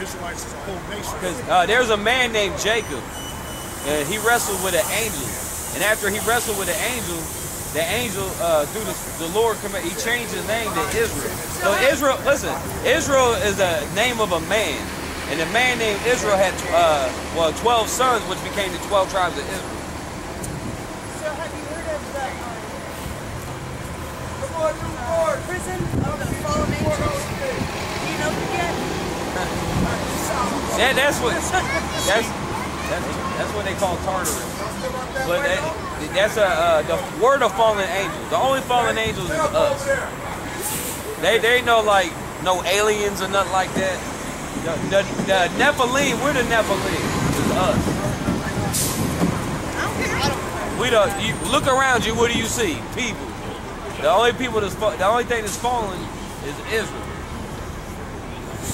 Israelites is a whole nation. Because uh, there's a man named Jacob, and he wrestled with an angel. And after he wrestled with an angel, the angel, uh, through the, the Lord, command, he changed his name to Israel. So Israel, listen, Israel is the name of a man. And the man named Israel had, uh, well, 12 sons, which became the 12 tribes of Israel. So have you heard of the um, prison of the fallen angels? Do you know them yet? That, that's what (laughs) that's, that's that's what they call Tartarus. But that, that's a uh, the word of fallen angels. The only fallen angels is us. They they know like no aliens or nothing like that. The, the, the Nephilim, we're the Nephilim. It's us. Don't. We the you look around you. What do you see? People. The only people that's the only thing that's fallen is Israel.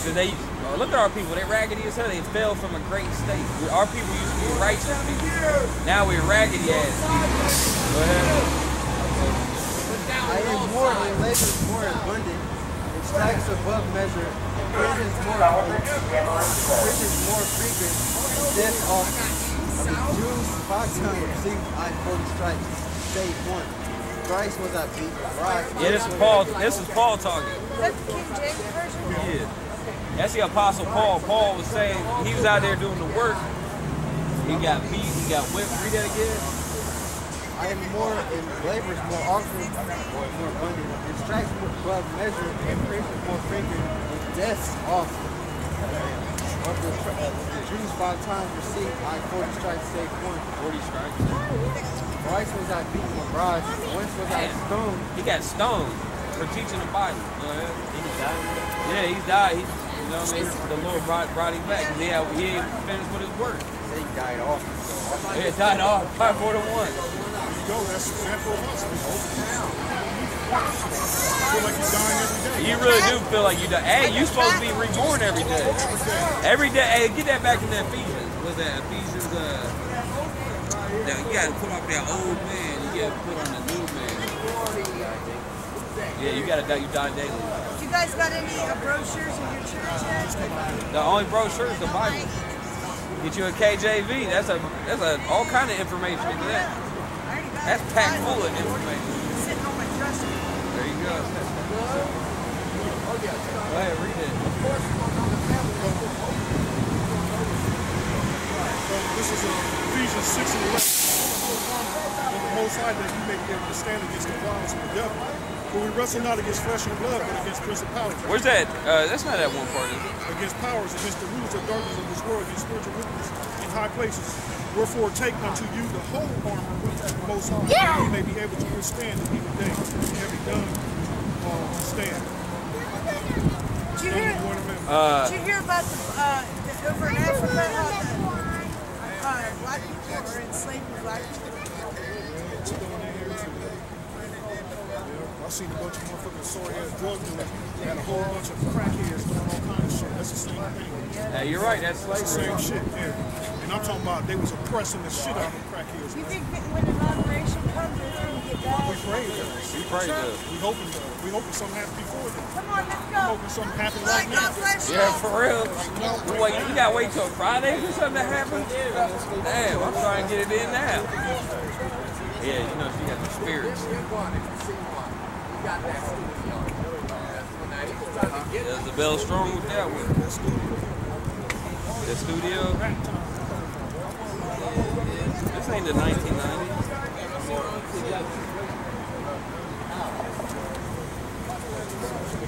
Cause they oh, look at our people. They raggedy as hell. They fell from a great state. Our people used to be righteous people. Now we're raggedy ass people. Go ahead. I am more labors more abundant, strikes above measure, prisons more abundant, prisons more frequent, death often. Of the Jews five times received I forty stripes, save one. Christ was I beat, bride. Yeah, this is Paul. This is Paul talking. Is that the King James version? Yeah. That's the Apostle Paul. Paul was saying he was out there doing the work. He got beat. He got whipped. Read that again. I am more in labors more often, more abundant, in stripes more above measure, in prisons more frequent, in deaths often. Of the, tr- uh, the Jews five times received I forty stripes, save one. 40 strikes? Twice was I beaten with rods, once was I Damn. stoned. He got stoned for teaching the Bible. Go ahead. Yeah, he died. He, you know what I mean? The Lord brought, brought him back. He, had, he ain't finished with his work. They died off. He had died off. Five, four to one. There you go. That's the example of us. You really do feel like you die. Hey, you supposed to be reborn every day. Every day. Hey, get that back in that Ephesians. What's that? Ephesians, uh, now you gotta put off that old man. You gotta put on the new man. Yeah, you gotta die. You die daily. You guys got any uh, brochures in your church yet? The only brochure is the Bible. Get you a KJV. That's a that's a all kind of information in that. Got That's packed full of information. It's sitting on my dresser. There you go. Go ahead, read it. So this is Ephesians 6 and 11. On the most high that you may be able to stand against the violence of the devil. For we wrestle not against flesh and blood, but against principalities, Where's that? Uh, that's not that one part, is it? against powers, against the rulers of darkness of this world, against spiritual wickedness in high places. Wherefore take unto you the whole armor which the most high, that you may be able to withstand the evil day, and having done uh, stand. Did you hear? Stand before the man. Uh, Did you hear about the, uh, the over in Africa how the uh, black people are enslaving black people? I seen a bunch of motherfucking sorry ass drug dealers had a whole bunch of crackheads doing all kind of shit. That's the same thing. yeah, you're right. That's It's the slavery. same shit, yeah. And And I'm talking about they was oppressing the shit out of crackheads. You man. think that when inauguration comes, it's going to get bad? We pray that. We pray that. We hoping that. We hoping something happens before then. Come on, let's We go. hoping something happens All right right, now. bless you. Yeah, for real. We wait, you gotta wait till Friday for something to happen. Damn, I'm trying to get it in now. Yeah, you know she got the spirits. Is the bell strong with that one? The studio. This ain't the 1990s.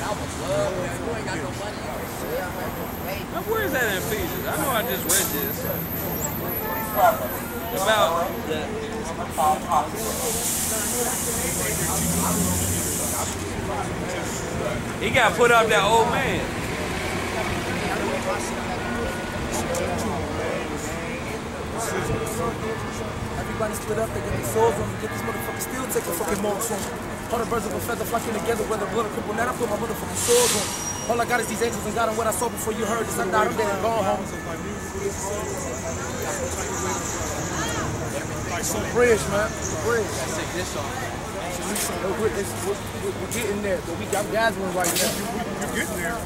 Now, where is that in Ephesians? I know I just read this. About the He got put up that old man. Everybody split up, they get their souls on, get this motherfucker still take a fucking marks on. Hundred birds of a feather flocking together, whether blood or cripple. Now I put my motherfucking swords on. All I got is these angels and God and what I saw before you heard this. I died, I'm dead and gone home. Bridge, man. Bridge. We're, it's, we're, we're, we're getting there, but we got gathering right now. You're getting there.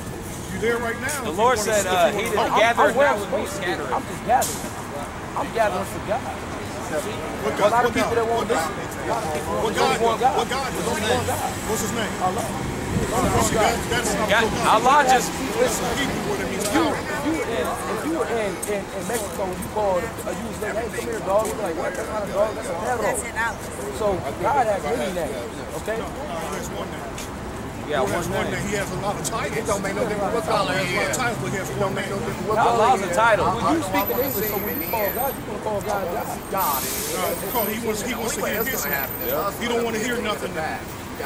You there right now. The Lord said, uh, He wanna- that I'm- gathereth I'm where not I'm with me supposed to be. scattereth. I'm just gathering. I'm gathering for God. What A lot of What people God? that won't listen. A lot of people What God? One God. What God? What's his name? What's his name? Allah. See, that, that's not God, what Allah just Listen, Hebrew what it means. If you, if you were in, if you were in, in, in Mexico and you called a used name, hey, come here, dog. You're like, what? That's not a dog. That's a perro. That's it out. So God has many names. Okay. Yeah, He has one one name. name. He has a lot of titles. It don't make no difference what color He he has a lot of is. titles, but he has one name. Allah's a title. When you speak in English, so when you call God, you gonna call God God. God. Because he wants, he wants to hear his name. He don't want to hear nothing,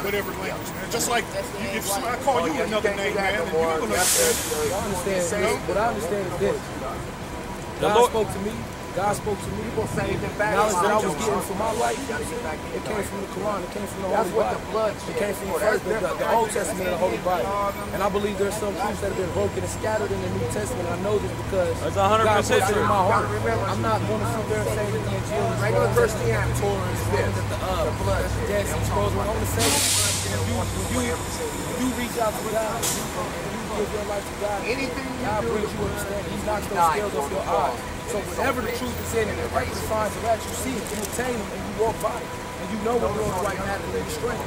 whatever language, man. Just like you, if I call you another name, man, and you're gonna understand. I understand. What I understand is this. The God spoke to me. God spoke to me. Knowledge that I was getting for my life, it came from the Quran. It came from the Holy Bible. It came from the first, the, the Old Testament and the Holy Bible. And I believe there's some truths that have been broken and scattered in the New Testament. I know this because That's 100% God puts it in my heart. I'm not going to sit there and say that the Injil is Regular wrong, that the Christianity. Torah is wrong, that the uh, blood, the Dead Sea Scrolls are. I'm going to say, when you, when you, you reach out to God, and you, and you give your life to God, Anything God brings to you understanding. He knocks those Nah, scales off your eyes. So whatever the truth is in it, the right signs of that, you see it, you attain it, and you walk by it. And you know when you're on the right path and you're straight.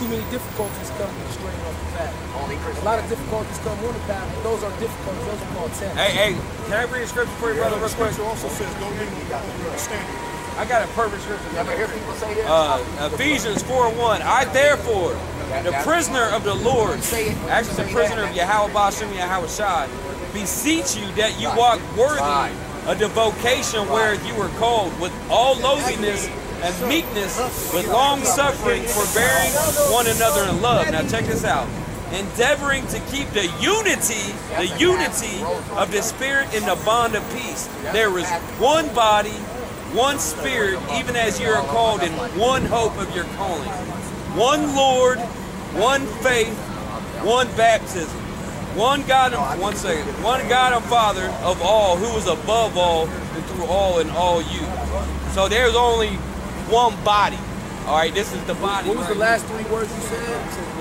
Too many difficulties come when you're straight off the path. A lot of difficulties come on the path, but those are difficulties. Those are called tests. Hey, hey, can I read a scripture for you, brother, The real quick? scripture also says, "Don't lean on your own understanding." I got a perfect scripture. You ever hear people say this? Uh, Ephesians 4 1. I therefore, the prisoner of the Lord, actually the prisoner of Yahawah Bahasham Yahawashi, beseech you that you walk worthy of the vocation where you were called with all lowliness and meekness, with long suffering, forbearing one another in love. Now check this out. Endeavoring to keep the unity, the unity of the Spirit in the bond of peace. There is one body, one spirit, even as you are called in one hope of your calling. One Lord, one faith, one baptism. One God and one second. One God and Father of all, who is above all and through all and all you. So there's only one body. All right, this is the body. What was the last three words you said?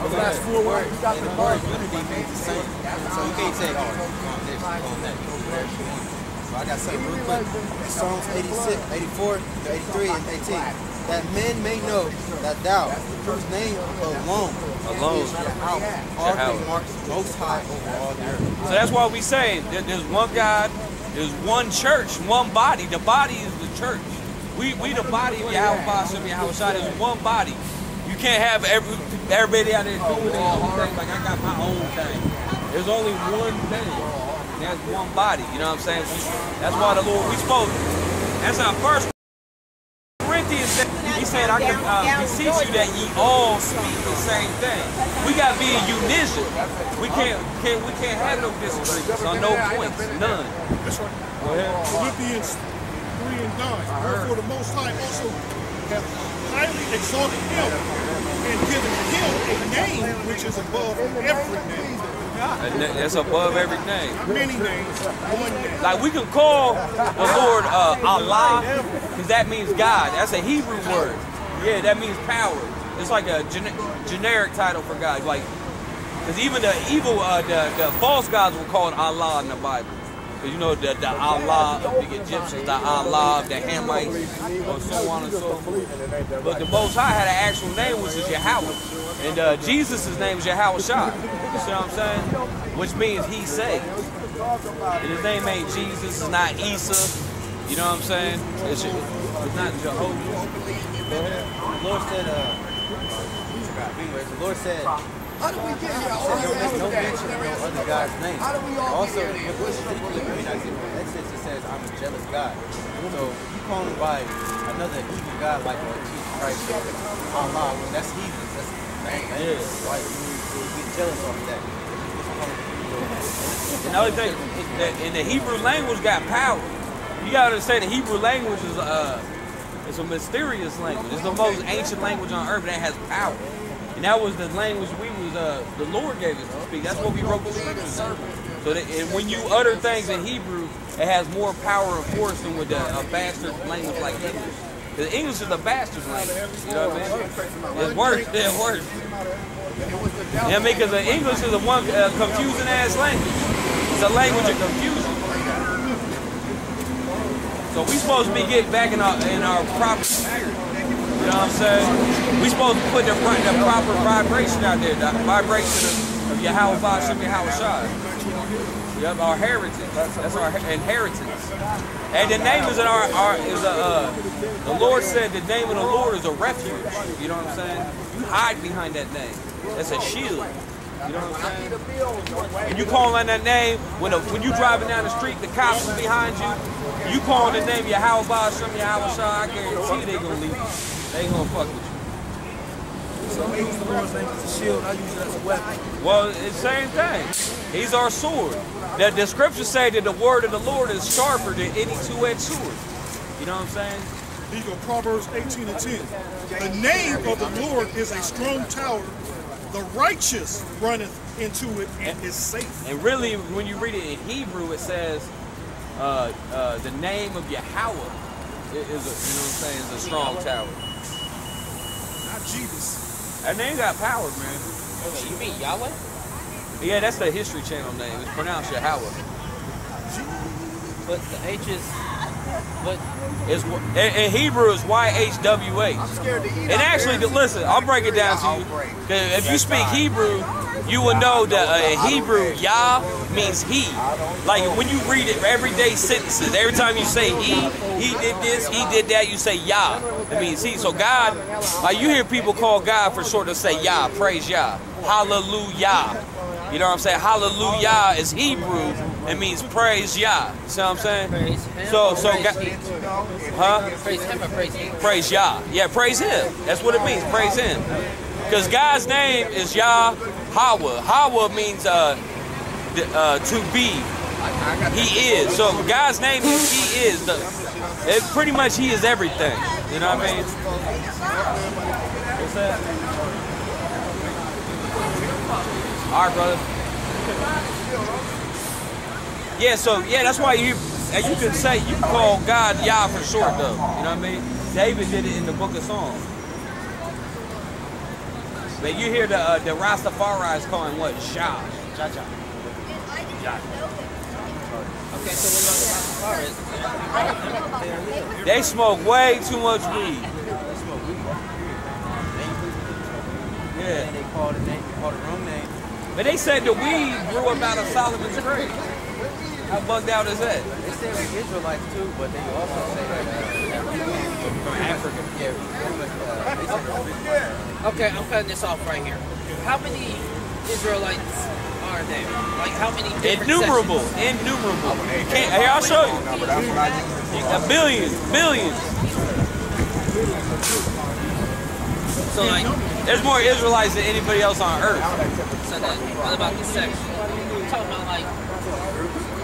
The last four words? You got the word. unity means the same. So you can't say, oh, on this, you on that. You whatever. So I got something real quick. Psalms 86, 84, 83, and 18. That men may know that thou, whose name alone, Alone. is Yahweh, art and marks most high over all the earth. So that's why we say that there's one God, there's one church, one body. The body is the church. We we the body of Yahawah Bahasham Yahawashi. There's one body. You can't have every everybody out there doing their own thing like I got my own thing. There's only one thing. There's one body. You know what I'm saying? That's why the Lord we spoke. That's our first I can uh, beseech you that ye all speak the same thing. We got to be in unison. We can't, can't we can't have no disagreements on no points, none. That's right. Philippians 3 and 9. Wherefore the Most High also hath highly exalted him and given him a name which is above every name. That's above everything. Many names. Like we can call the Lord uh, Allah, because that means God. That's a Hebrew word. Yeah, that means power. It's like a gen- generic title for God. Like, because even the evil, uh, the, the false gods were called Allah in the Bible. You know the, the Allah of the Egyptians, the Allah of the Hamites, or so on and so forth. But the Most High had an actual name, which is Yahweh. And uh, Jesus' name is Yahawashi. You see what I'm saying? Which means He saved. And his name ain't Jesus, it's not Isa. You know what I'm saying? It's, it's not Jehovah. The Lord said, uh, the Lord said, How do we get here? don't make no mention of no other God's name. How do we all Also, get here? with Ezekiel, I mean, not Ezekiel, Exodus, it says, I'm a jealous God. So you call him by another evil God like Jesus Christ or Allah, well, that's heathen. That's bang. Yeah. Right? You, you get jealous off of that. Another thing, that in the Hebrew language got power. You gotta understand the Hebrew language is uh it's a mysterious language. It's the most ancient language on earth that has power. That was the language we was uh the Lord gave us to speak. That's what we wrote the in. So that, and when you utter things in Hebrew, it has more power and force than with a, a bastard language like English. Because English is a bastard language. You know what I mean? It's worse. It's worse. Yeah, I mean, because English is a one uh, confusing ass language. It's a language of confusion. So we supposed to be getting back in our in our proper. You know what I'm saying? We supposed to put the, the proper vibration out there, the vibration of, of Yahweh Bashem Yahweh Shai. Yep, our heritage. That's our he- inheritance. And the name is our, our is a uh, the Lord said the name of the Lord is a refuge. You know what I'm saying? You hide behind that name. That's a shield. You know what I'm saying? And you calling on that name when the, when you driving down the street, the cops is behind you. You calling the name Yahawah Bahasham Yahawashi. I guarantee they gonna leave. They ain't gonna fuck with you. So I use the Lord's name as a shield. I use it as a weapon. Well, it's the same thing. He's our sword. The, the scriptures say that the word of the Lord is sharper than any two-edged sword. You know what I'm saying? Here you go, Proverbs 18 and 10. The name of the Lord is a strong tower. The righteous runneth into it and is safe. And really, when you read it in Hebrew, it says uh, uh, the name of Yahweh is, a, you know what I'm saying, is a strong tower. Not Jesus. That name got power, man. You mean Yahweh? Yeah, that's the History Channel name. It's pronounced Yahweh. But the H is. But It's, in, in Hebrew, it's Y-H-W-H. scared to eat And actually, listen, I'll break it down to you. if you speak Hebrew, you will know that uh, in Hebrew, Yah means he. Like when you read it, everyday sentences, every time you say he, he did this, he did that, you say Yah. It means he. So God, like you hear people call God for short to say Yah, praise Yah, hallelujah. You know what I'm saying? Hallelujah is Hebrew. It means praise Yah. You see what I'm saying? praise him. So, so, praise huh? Praise him or praise he? Praise Yah. Yeah, praise Him. That's what it means. Praise Him. Because God's name is Yah Hawa. Hawa means uh, uh, to be. He is. So God's name is He is. The, it, pretty much He is everything. You know what I mean? What's that? All right, brother. Yeah, so yeah, that's why you and you can say you call God Yah for short though. You know what I mean? David did it in the Book of Psalms. But you hear the uh, the Rastafari's calling what Jah. Jah Jah. Okay, so what about the Rastafari's? They smoke way too much weed. Yeah. And they called the name, they called the wrong name. But they said the weed grew up out of Solomon's grave. How bugged out is that? They say we Israelites too, but they also say that from Africa. Yeah, but, uh, they say Okay, I'm cutting this off right here. How many Israelites are there? Like how many Innumerable, sections? innumerable. You can't. Here, I'll show you. A billion, billions. So like, There's more Israelites than anybody else on earth. so then what about this section? You're talking about like,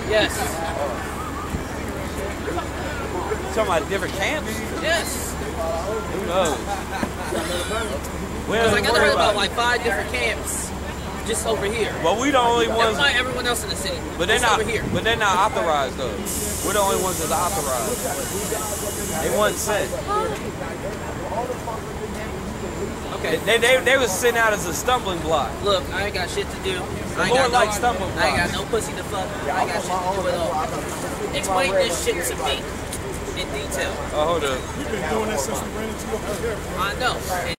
yes, Talking about different camps. yes. Who knows? We Because don't like I worry heard about about like five different camps just over here. But we the only ones. mind everyone else in the city. But they're not. over here. But they're not authorized though. We're the only ones that's authorized. They wasn't sent. Okay. They, they, they was sent out as a stumbling block. Look, I ain't got shit to do. I ain't Lord got likes no, stumbling I ain't got no pussy to fuck. I ain't got shit to do at all. Explain this shit to me in detail. Oh, hold up. We've been doing that since we ran into your hotel. I know. And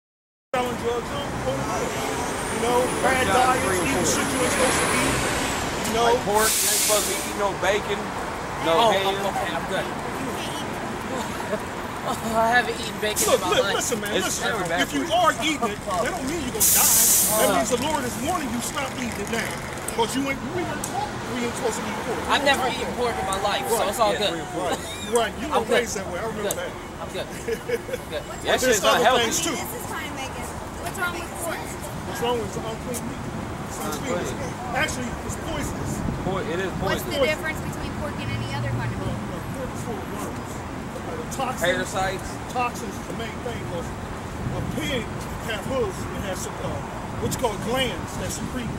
Selling drugs You know, bad diets, eating shit you ain't supposed to eat. You know, Like pork, you ain't supposed to eat no bacon, no oh, ham. oh, okay, I'm good. Oh, I haven't eaten bacon Look, in my look, life. listen, man, It's listen. very If you are eating it, that don't mean you're gonna die. That Uh. means the Lord is warning you stop eating it now. Because you ain't, we ain't, we ain't supposed to eat pork. I've never eaten pork in my life, so it's all good. Right, right. You I'm were raised that way. I remember Good. that. I'm good. (laughs) good. That There's shit's other unhealthy. things too. This is kind of. What's wrong with pork? What's wrong with it's unclean meat? It's unclean. Unclean. Actually, it's poisonous. Por- It is What's the difference between pork and any other kind of Uh, meat? uh, pork is full of worms. Uh, the toxins, Parasites. toxins is the main thing. Because a pig have hooves and has some, uh, what you call glands that secrete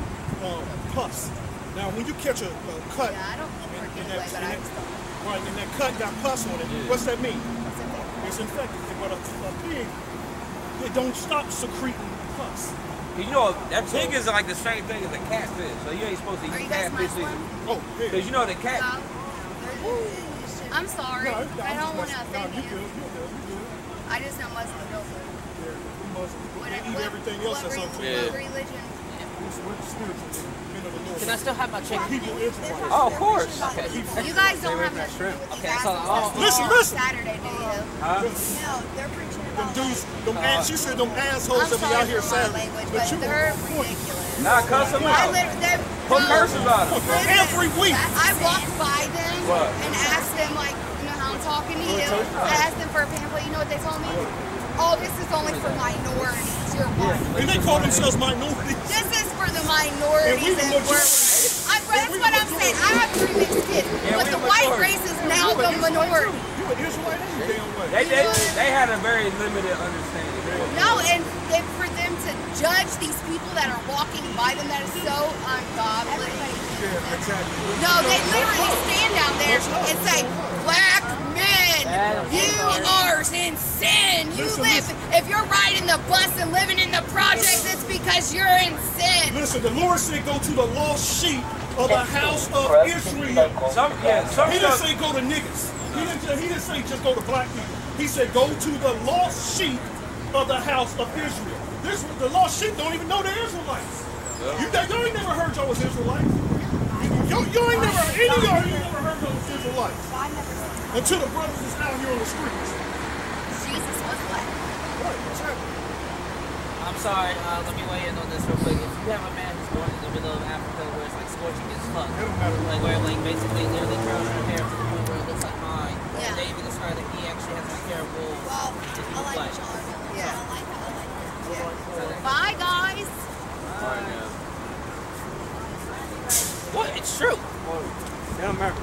um, pus. Now, when you catch a, a cut, Yeah, I don't eat and, that, but and that- right, and that cut got pus on it, what's that mean? What's? It's infected. But a, a pig, it don't stop secreting pus. You know, that pig is like the same thing as a catfish, so you ain't supposed to eat you guys catfish either. Oh. Because you know the cat. No. I'm sorry. No, I don't want to offend you you. good, you good, you good. I just know Muslim don't. Yeah, we must What, they eat what- everything else what that's re- unclean. Yeah. What religion? We're spiritual men of the Lord. Can I still have my chicken? Oh, of course. Okay. You guys don't have nothing to do with these Okay, so assholes I'll- Listen, on listen. Saturday, do you? Huh? No, they're preaching Them about. dudes, them ass, she said them assholes that be out here Saturday. language, But but you they're ridiculous. Nah, cuss them I out. Literally, they're, Put no, curses on them. listen, Every week. I, I walked by them What? and asked them, like, you know how I'm talking to you. I asked them for a pamphlet. You know what they told me? Oh, this is only for minorities. You're one. And they call themselves minorities. This is for the minorities we the and we're. I, that's what I'm saying. I have three mixed kids, but the the white race is now the minority. You an Israelite any damn way. They, they, they had a very limited understanding. No, and then for them to judge these people that are walking by them, that is so ungodly. Yeah, exactly. No, they literally stand down there and say, Black men, you are in sin. You Listen, live. If you're riding the bus and living in the projects, it's because you're in sin. Listen, the Lord said go to the lost sheep of the house of Israel. Some, yeah, some He didn't say go to niggas. He didn't, he didn't say just go to black people. He said go to the lost sheep of the house of Israel. This the lost sheep don't even know they're Israelites. You, they, you ain't never heard y'all was Israelites. You, you ain't never, any of y'all ain't never heard y'all was Israelites. I never said Until the brothers is out here on the streets. Jesus was black. Right, exactly. I'm sorry, uh, let me weigh in on this real quick. If you have a man who's born in the middle of Africa where it's like scorching as fuck, It don't matter. like where like basically literally curls her hair to the point where it looks like mine, Yeah. and they even describe that he actually has like hair of wolves. Well, if I like black. Sean. Yeah. I like that. I like that. So, Bye, guys. Alright, now. What? It's true. In America,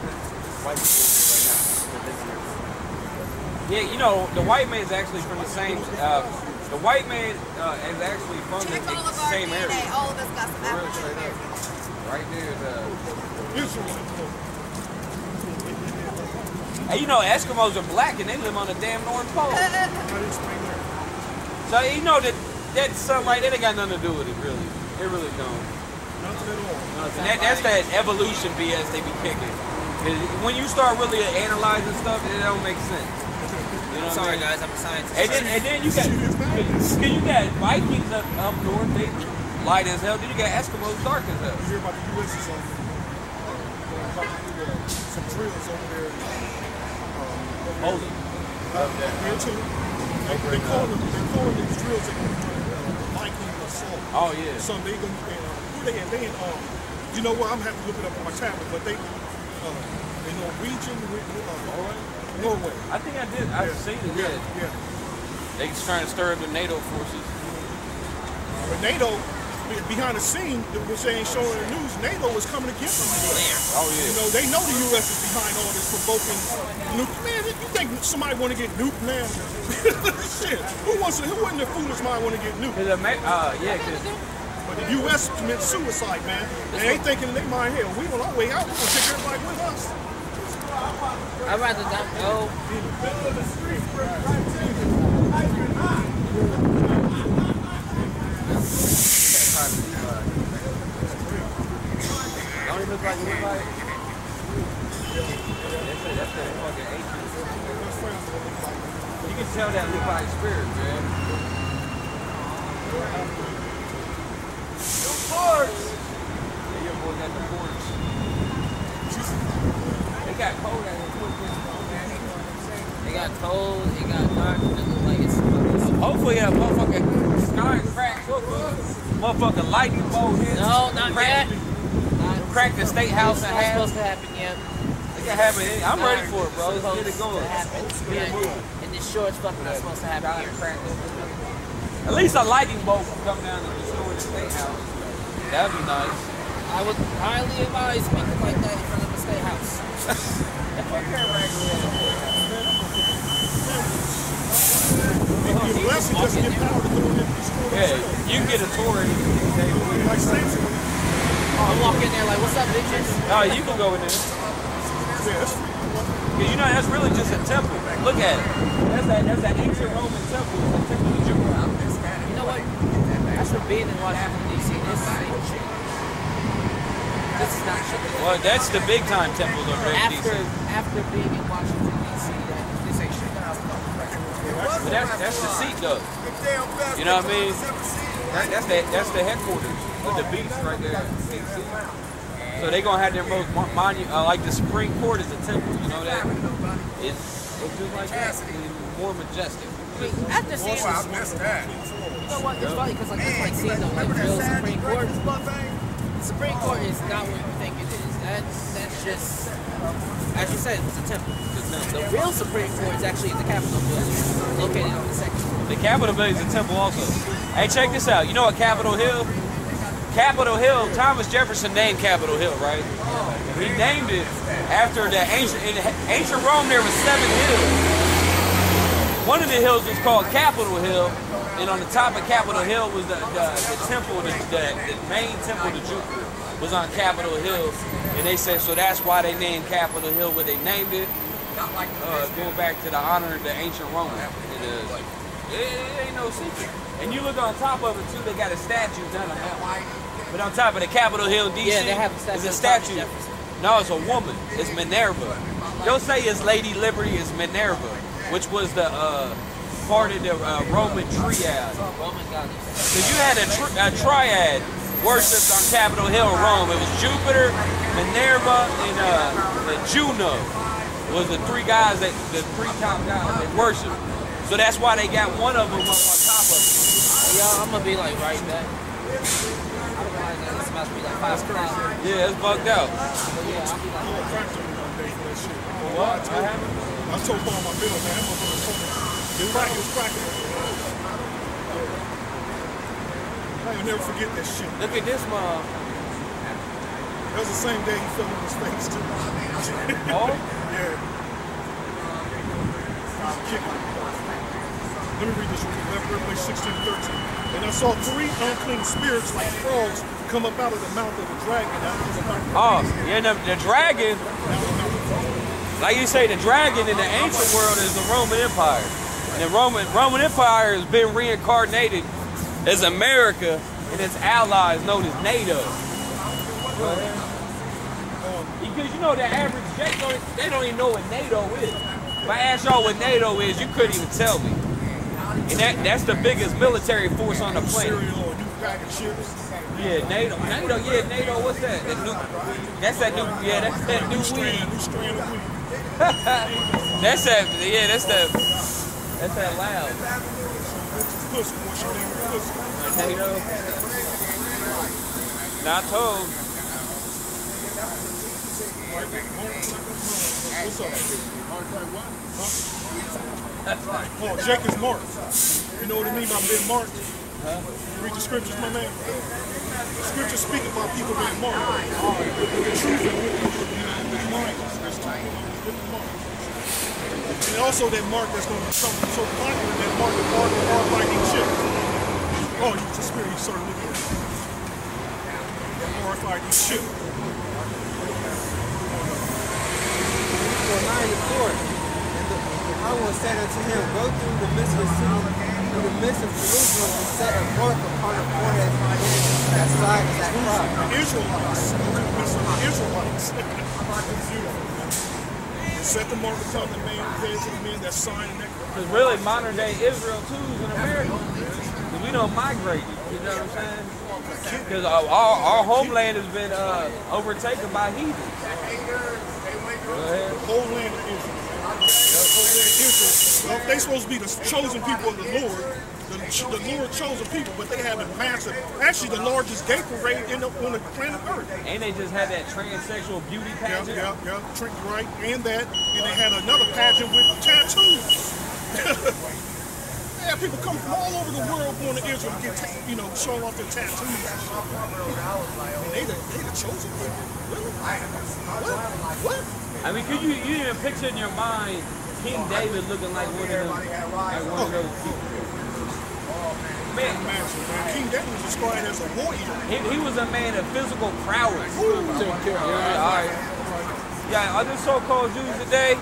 white people right now. they're living there. Yeah, you know, the white man is actually from the same. Uh, the white man uh, is actually from the Check all of our same DNA. area. All of us got some African straight up. American. Right there. The, Israelites. and you know, Eskimos are black and they live on the damn North Pole. I (laughs) didn't. So you know that that something like that ain't got nothing to do with it, really. It really don't. Nothing at all. Nothing. That, that's that evolution BS they be kicking. 'Cause When you start really analyzing stuff, it don't make sense. You know Sorry I mean? guys, I'm a scientist. And then, and then you got, cause you got Vikings up, up north, they light as hell. Then you got Eskimos dark as hell. You hear about the U.S. is on about to uh, some drills over there. Uh, Holy. here too. They, they call them, they're calling these drills they uh, Viking assault. Oh yeah. So they gonna, uh, who they at? They in, um, You know what? I'm have to look it up on my tablet, but they, uh, in Norwegian, uh, Norway. I think I did. I've Yeah. seen it. Yeah, Yeah. yeah. They trying to stir up the NATO forces. But NATO, be- behind the scene, which they ain't showing in the news, NATO is coming against the U.S. Oh You yeah. know, they know the U.S. is behind all this provoking nuke. Man, you think somebody want to get nuked, man? (laughs) Shit. Who wants to, who in their foolish mind want to get nuked? Cause the uh, yeah, cause But the U.S. commits suicide, man. And they thinking in their mind, hell, we on our way out, we're going to take everybody with us. I'd rather not go. don't it look like like? That's the, fucking ancient. You can tell that look like spirit, man. Your porch. Yeah, your boy got the porch. They got cold out here too. It got cold, it got dark, and it looked like it's fucking. Hopefully that motherfucking sky cracks up. Motherfucking lightning bolt hits. No, not crack, yet. Not, Crack the state house it's in not half. supposed to happen yet. It can happen. I'm ready for it, bro. Let's get it going. to happen. Yeah, and this sure as fuck not supposed to happen here. At least a lightning bolt can come down and destroy the state house. That'd be nice. I would highly advise speaking like that in front of the state house. You're blessed to just get power to go in and destroy Yeah, you can get a tour. Like Samson. I walk in there like, what's up, bitches? Oh, you can go in there. Yeah, that's you know, that's really just a temple. Look at it. That's that, that's that ancient Roman temple. It's a temple of Jupiter. You know what? That's for being in Washington, D.C. This ain't shit. This is not shit. Well, that's the big time temples of Red After, DC. after being in Washington, D.C., that, this ain't shit. But that's, that's the seat, though. You know what I mean? That, that's the that's the headquarters of the beast right there. So they gonna have their most mon- monu- uh, like the Supreme Court is a temple. You know that? It's, it's just like that, it's more majestic. After seeing Boy, I this, missed that. you know what? It's funny because like that's like seeing the like real Supreme Court. The Supreme Court is not what you think it is. That that's just, as you said, it's a temple. The real Supreme Court is actually in the Capitol building, located on the second floor. The Capitol building is a temple also. Hey, check this out. You know what Capitol Hill? Capitol Hill. Thomas Jefferson named Capitol Hill, right? He named it after the ancient in ancient Rome. There was seven hills. One of the hills was called Capitol Hill, and on the top of Capitol Hill was the, the, the temple, the, the, the main temple to Jupiter was on Capitol Hill, and they said so that's why they named Capitol Hill what they named it, uh, going back to the honor of the ancient Romans. And, uh, it, it ain't no secret. And you look on top of it too, they got a statue done on that. But on top of the Capitol Hill DC, Yeah, they have a statue is a statue. No, it's a woman. It's Minerva. They'll say it's Lady Liberty is Minerva, which was the uh, part of the uh, Roman triad. Because you had a, tri- a triad worshipped on Capitol Hill Rome. It was Jupiter, Minerva, and, uh, Juno was the three guys that the three top guys that worshipped. So that's why they got one of them up on top of it. Yo, I'm gonna be like right back. I don't realize that it's about to be like five o'clock. Yeah, it's bugged out. But yeah, I'll be like, Fracture one day for that shit. What? What happened? I told Paul my middle, man. That motherfucker was fucking. It cracking, it was cracking. I'll never forget that shit. Look at this mom. That was the same day he fell on his face, too. (laughs) Oh? Yeah. He was kicking. Let me read this real quick. Revelation 16 13. And I saw three unclean spirits like frogs come up out of the mouth of the dragon. Out of the mouth of the Oh, yeah, the, the dragon, out of the mouth of the frog. like you say, the dragon in the ancient world is the Roman Empire. And the Roman Roman Empire has been reincarnated as America and its allies known as NATO. Because you know the average Jake don't, they don't even know what NATO is. If I ask y'all what NATO is, you couldn't even tell me. And that, that's the biggest military force on the planet. Cereal or a new bag of chips. Yeah, NATO. NATO, yeah, NATO, what's that? That new, that's that new, yeah, that's that new weed. strand, new strand of weed. (laughs) That's that, yeah, that's that, that's that loud. Pussy, what's your. NATO. Not told. What's up? Huh? Oh, Jake is marked. You know what I mean by being marked? You read the scriptures, my man? The scriptures speak about people being marked. The truth and. There's two. And also that mark that's going to become so popular, that mark of mark of RFID chip. Oh, you just spirit, you started looking at. That RFID chip. For nine and four. And the, I will say unto him, Go through the midst the city, through the midst of Jerusalem, and set a mark upon the forehead that side of that cry. Israelites. Some Israelites. Beautiful. Set the mark upon the man, heads of the men that sign and that. Because really, modern day Israel too is in America. Because we don't migrate. You know what I'm saying? Because our, our, our homeland has been uh, overtaken by heathens. Go ahead. The whole land of Israel. The whole land of Israel. Well, they supposed to be the chosen people of the Lord. The, the Lord chosen people, but they have a massive, actually the largest gay parade in the, on the planet Earth. And they just had that transsexual beauty Yeah, pageant. yeah, yeah. Trick right, and that, and they had another pageant with tattoos. (laughs) yeah, people come from all over the world going to Israel to get, you know, showing off their tattoos. And they the, they the chosen people. Really? What? What? I mean, could you you even picture in your mind King David looking like one of them, like one of those people? Oh, man, man. King David was described as a warrior. he, he was a man of physical prowess. Yeah, all right. Yeah, other so-called Jews today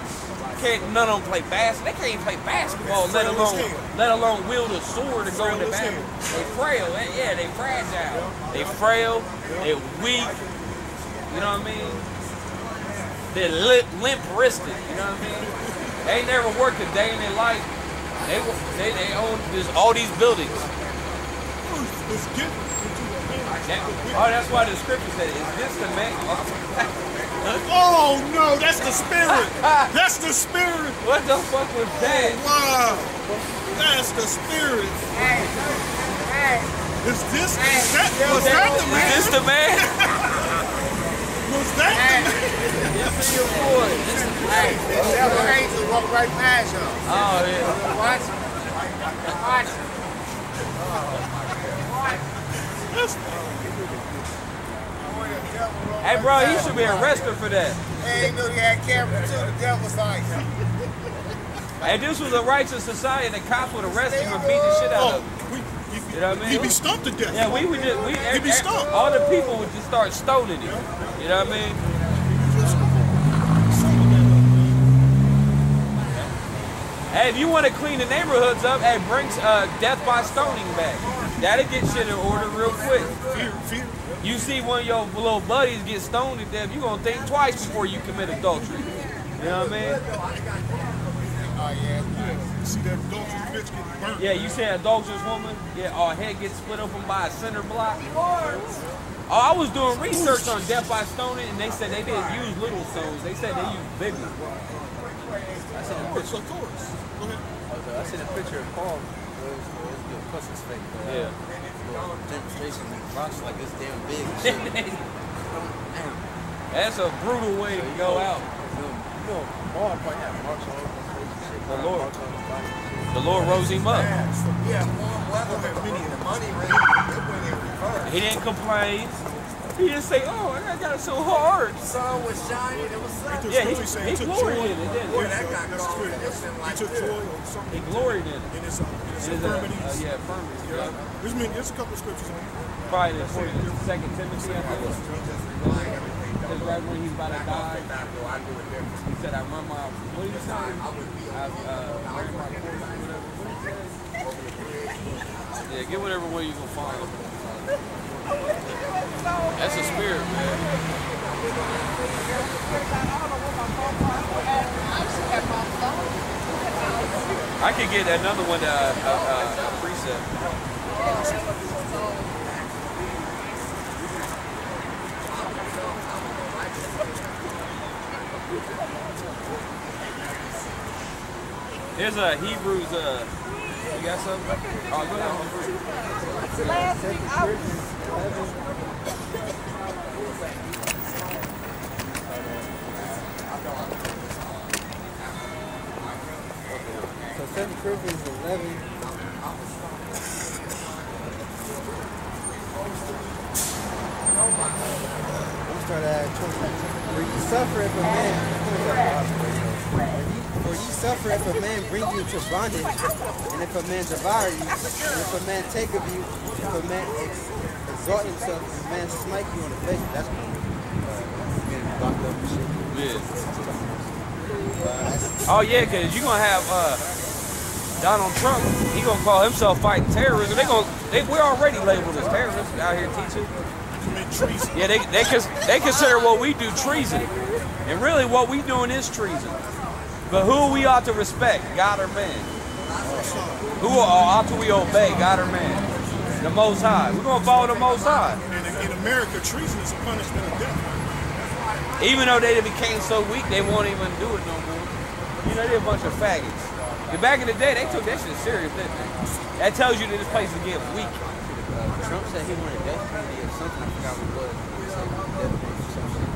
can't none of them play basketball. They can't even play basketball, let alone let alone wield a sword to go into battle. They frail. They, yeah, they fragile. They frail. They're weak. You know what I mean? They're limp, limp wristed. You know what I mean? They ain't never worked a day in their life. They they, they own this, all these buildings. It's getting into the hands That- of the wicked. oh, that's why the scripture said, "Is this the man?" (laughs) Oh no, that's the spirit. (laughs) That's the spirit. what the fuck was that? Oh, wow. That's the spirit. Is this is that was that the man? Is this the man? (laughs) Was that the man? Yes, your boy. Hey, the devil angel walked right past y'all. Oh yeah. Watch. Watch. Hey, bro, he should be arrested for that. Hey, he knew he had cameras too. The devil's like, Hey, this was a righteous society. and The cops would arrest him and beat the shit out Oh, of him. Oh, you know what I mean? He'd be stumped to death. Yeah, we would just we He'd be stumped. all the people would just start stoning him. You know what I mean? Hey, if you want to clean the neighborhoods up, hey, bring uh, death by stoning back. That'll get shit in order real quick. You see one of your little buddies get stoned to death, you gonna think twice before you commit adultery. You know what I mean? See bitch getting burnt. Yeah, you say adulterous woman, yeah, our head gets split open by a cinder block. Oh, I was doing research on death by stoning, and they said they didn't use little stones. They said they used big ones. Of course, of course. Go ahead. I seen a picture of Paul. It was, it was good. Plus his fake. Yeah. little Demonstration and rocks like this damn big. and (laughs) shit. Damn. That's a brutal way to go out. You know, Paul probably had marks all over his face. The Lord. Marks on his body and shit. The Lord rose him up. Yeah, warm weather, but the money really, it went in reverse. He didn't complain. He didn't say, "Oh, I got it so hard." The sun was shining, it was sun. He took, Yeah, he- he, he he took gloried joy. in it, didn't he? Boy, that got That's It's He like took joy or something. He gloried in it. in his, uh, It is infirmities. uh, yeah, infirmities. Yeah. Yeah. There's, many, there's a couple of scriptures on it. Probably the second Timothy, I think. Because right when he's about to die, he said, "I run my what did he say? I uh, ran my course, or whatever." What did he say? Yeah, get whatever way you can find. (laughs) That's a spirit, man. I could get another one, uh, uh, uh, a precept. There's a Hebrews, uh, you got something? Oh, go ahead. Last week I was So 7 Corinthians 11. I'm start at 20. For you suffer if a man, for you suffer if a man bring you to bondage, and if a man devour you, and if a man take of you, if a man ex- exalt himself, if a man smite you on the face, that's uh, getting locked up and shit. Yeah. Uh, that's- Oh yeah, cause you gonna have uh, Donald Trump. He gonna call himself fighting terrorism. They gonna they we're already labeled as terrorists out here teaching. Commit treason. Yeah, they they cons- they consider what we do treason, and really what we doing is treason. But who we ought to respect, God or man? Who ought to we obey, God or man? The Most High. We're gonna follow the Most High. And in America, treason is a punishment of death. Even though they became so weak, they won't even do it no more. You know, they're a bunch of faggots. And back in the day, they took that shit serious, didn't they? That tells you that this place is getting weak. Uh, Trump said he wanted death penalty or something. I forgot what it was. He said death penalty or something.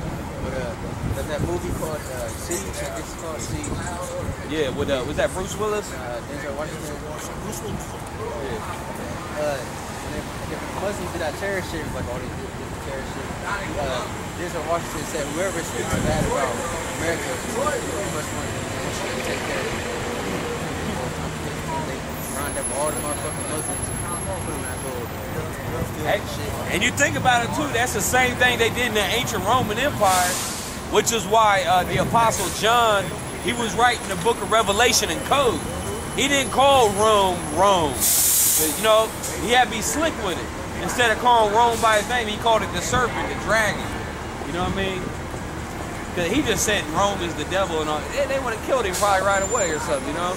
But uh, there's that movie called uh, Siege. I guess it's called Siege. Yeah, with uh, was that Bruce Willis? Uh, Denzel Washington. Bruce Willis. Uh, and if, if Muslims did that terror shit, like all these different terror shit, uh, Denzel Washington said whoever speaks bad about America, you must want to take care of it. They round up all the motherfucking Muslims and put them in that little Hey, and you think about it too, that's the same thing they did in the ancient Roman Empire, which is why uh, the Apostle John, he was writing the book of Revelation in code. He didn't call Rome Rome. You know, he had to be slick with it. Instead of calling Rome by his name, he called it the serpent, the dragon. You know what I mean? Because he just said Rome is the devil and all. They, they would have killed him probably right away or something, you know?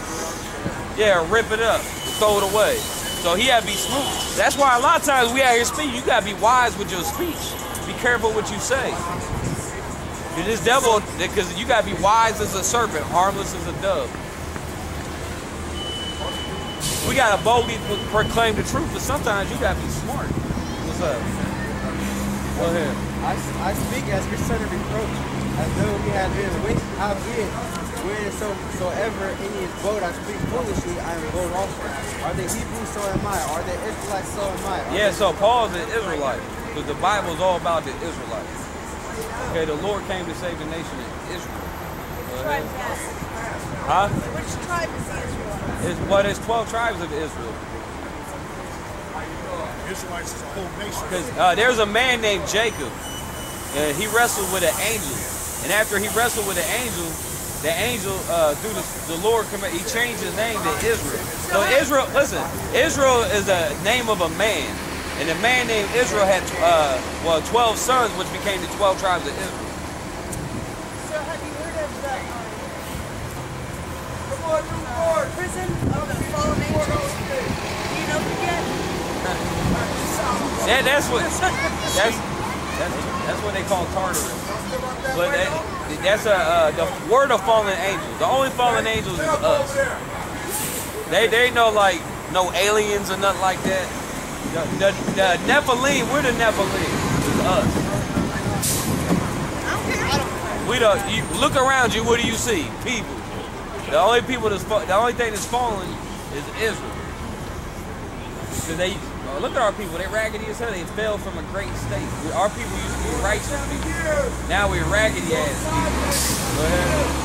Yeah, rip it up, throw it away. So he had to be smooth. That's why a lot of times we out here speaking, you gotta be wise with your speech. Be careful what you say. 'Cause This devil, because you gotta be wise as a serpent, harmless as a dove. We gotta boldly pro- proclaim the truth, but sometimes you gotta be smart. What's up? Go ahead. I, I speak as concerning reproach, as though we had been with howbeit, when so so ever any bold, I speak foolishly, I am bold also. Are they Hebrews, so am I. Are they Israelites, so am I. Are Yeah, so Paul's an Israelite, because the Bible's all about the Israelites. Okay, the Lord came to save the nation of Israel. Go ahead. Huh? Which tribe is Israel? It's, well, there's 12 tribes of Israel. Israelites is a whole nation. Because uh, there's a man named Jacob. Uh, he wrestled with an angel. And after he wrestled with an angel, the angel, uh, through the, the Lord, he changed his name to Israel. So Israel, listen, Israel is the name of a man. And the man named Israel had, uh, well, 12 sons, which became the 12 tribes of Israel. So have you heard of the um, prison of the fallen angels? Do you know them yet? That, that's what (laughs) that's, that's that's what they call Tartarus. But that, that's a uh, the word of fallen angels. The only fallen angels is us. They they know like no aliens or nothing like that. The, the, the Nephilim, we're the Nephilim. It's us. We the you look around you. What do you see? People. The only people that's the only thing that's fallen is Israel. Because they uh, look at our people. They raggedy as hell. They fell from a great state. We, our people used to be righteous people. Now we're raggedy ass people. Go ahead.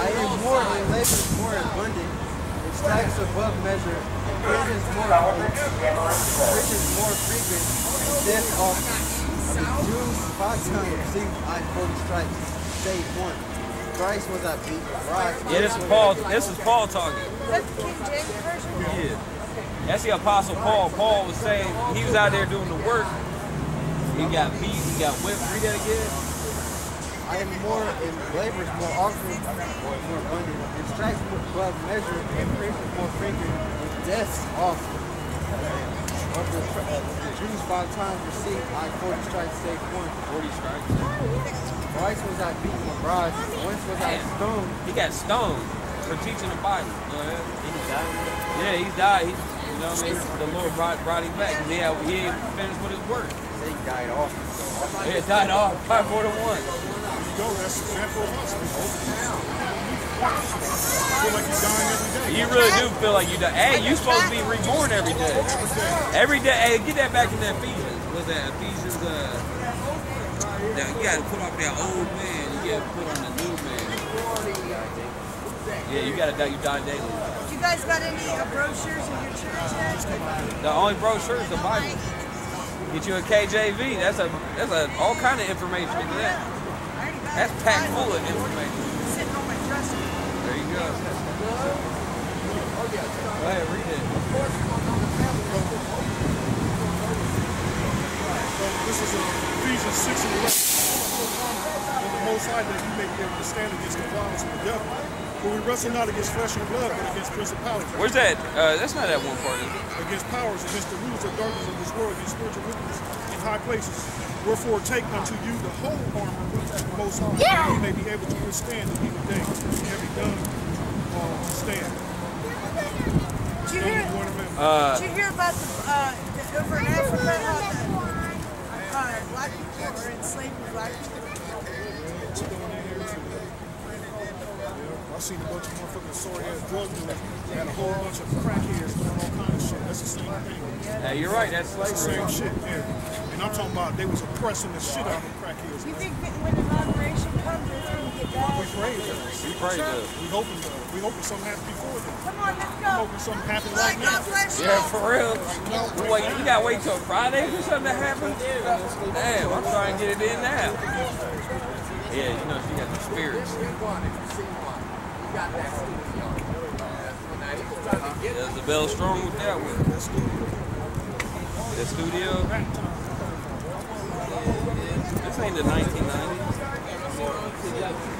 I am more and labor more abundant, and strikes above measure, prisons more prisons more frequent, and death. Of the Jews five times received I forty stripes, save one. Christ was I beat, bride. Yeah, this is Paul. This is Paul talking. That's the King James version? Yeah. That's the Apostle Paul. Paul was saying he was out there doing the work. He got beat. He got whipped. Read that again. I am more in labors more often, more abundant, and strikes more above measure, and prisons more frequent, and deaths often. Of the, uh, the Jews five times received I forty stripes, save one. Forty stripes. Twice was I beaten with rods, once was I Damn. stoned. He got stoned for teaching the Bible. Go ahead. Yeah, he died. He, you know what I mean? The Lord brought, brought him back. He, had, he ain't finished with his work. They died off. He died off five four to one. go. That's a handful of us. Feel like you're every day. You really do feel like you die. Hey, you supposed to be reborn every day. Every day. Hey, get that back in that Ephesians. Was that Ephesians? Uh, now you got to put off that old man. You got to put on the new man. Yeah, you got to die. You die daily. You guys got any uh, brochures in your church yet? The only brochure is the Bible. Get you a KJV. That's a that's a all kind of information in that. That's packed full of information. Sitting on my dresser. There you go. Go ahead, read it. So this is Ephesians 6 and 11. And the Most High that you may be able to stand against the violence of the devil. For we wrestle not against flesh and blood, but against principalities. Where's that? Uh, that's not that one part. Is it? against powers, against the rulers of darkness of this world, against spiritual wickedness in high places. Wherefore take unto you the whole armor of the Most High, that you may be able to withstand the evil day, and having done uh, stand. Did you hear? Uh, Did you hear about the, uh, the, over in Africa how the uh, black people are enslaving black people? I seen a bunch of motherfucking sorry ass drug dealers and a whole bunch of crackheads doing all kind of shit. That's the same thing. Yeah, you're right. That's That's the same shit, yeah. And I'm talking about they was oppressing the shit out of the crackheads. You think that when inauguration comes, it's going to get bad? We pray that. We pray that. We hoping uh, we hoping something happens before then. Come on, let's go. We go. hoping something happens All right right, now. Yeah, for real. Wait, you gotta wait till Friday for something to happen? Damn, I'm trying to get it in now. Yeah, you know she got the spirits. Yeah, the bell strong with that one. The studio. This ain't the 1990s.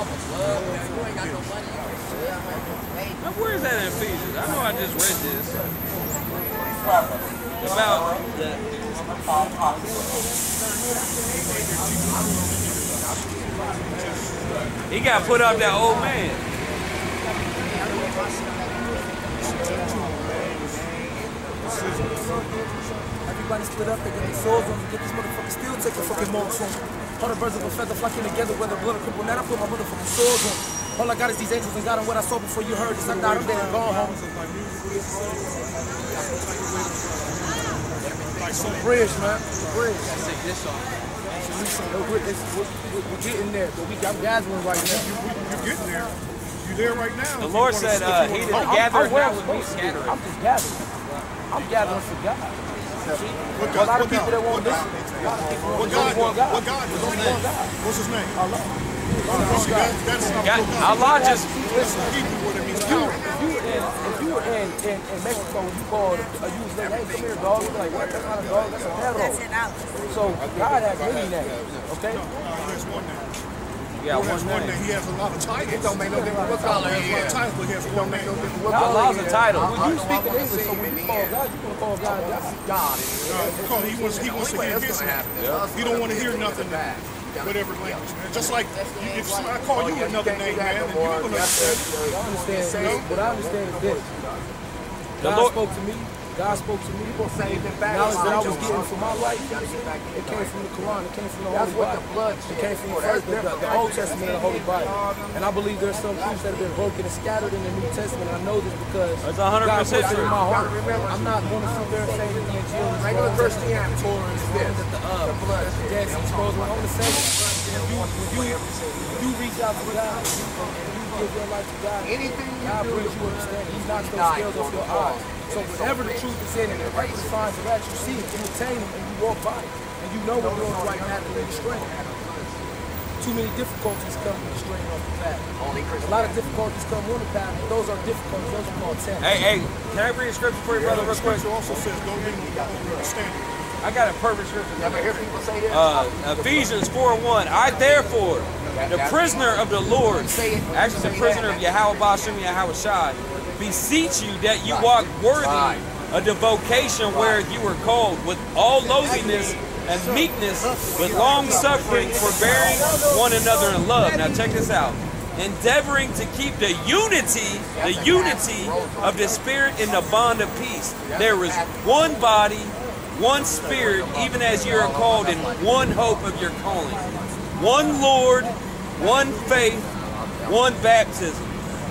Now, where is that in Ephesians? I know I just read this. About the He got put up that old man. Everybody split up, they get their swords on, get this motherfucker still take the fucking marks on. Hundred birds of a feather flocking together, whether blood or cripple. Now I put my motherfucking swords on. All I got is these angels and God and what I saw before you heard this. I died, I'm dead and gone home. Bridge, man. Bridge. No, we're, it's, we're, we're, we're getting there, but we got gathering right now. You're getting there. You there right now. The Lord said, if uh, you he wanna- that I'm- gathereth I'm where not I'm with me supposed to be. scattereth. I'm just gathering. I'm gathering for God. What A God? lot of people God? that won't listen. God? A lot of people What God? listen. God. What God? What's his name? What's his name? Allah. See, that, that's not God, what God- Allah just That's Hebrew what it means. If you, Power. if you were in, if you were in, in, in Mexico you called a used name, hey, come here, dog. You're like, what? That's not a dog. That's a perro. That's. So God has many names. Okay. No, he has one. Yeah, He has one one name. name. He has a lot of titles. It don't make no difference what color He he has a lot of is. titles, but he has one name. Allah's a title. When you speak in English, so when you call God, you gonna call God God. God. Because he wants, he wants to hear his name. He don't want to hear nothing whatever language, man. Just like you, if I call you another name, man, and you're gonna understand. I understand. What I understand is this. The God Lord- spoke to me. God spoke to me. Knowledge that I was getting for my life, it came from the Quran. It came from the Holy Bible. It came from the, first, the, the, the Old Testament and the Holy Bible. And I believe there's some truths that have been broken and scattered in the New Testament. I know this because That's 100% God puts it in my heart. I'm not going to sit there and say that the Injil is Regular wrong, the Christianity. Torah is wrong, that the, uh, that the Dead Sea Scrolls. I'm going to say, when you, when you, reach out to God, you give your life to God, Anything you God do brings you understanding. He knocks those die scales off on your the eyes. So whatever the truth is in it, the right signs of that you see it, you attain it, and you walk by it. And you know when you're on the right path and you're straight. Too many difficulties come when you're straight off the path. A lot of difficulties come on the path, but those are difficulties. Those are called tests. Hey, hey, can I read a scripture for you, brother, The real quick? scripture also says, "Don't lean on your own understanding." I got a perfect scripture. Never hear people say this. Uh, Ephesians 4 1. I therefore, the prisoner of the Lord, actually the prisoner of Yahawah Bahasham Yahawashi, beseech you that you walk worthy of the vocation where you were called with all lowliness and meekness, with long suffering, forbearing one another in love. Now check this out. Endeavoring to keep the unity, the unity of the Spirit in the bond of peace. There is one body, one Spirit, even as you are called in one hope of your calling. One Lord, one faith, one baptism.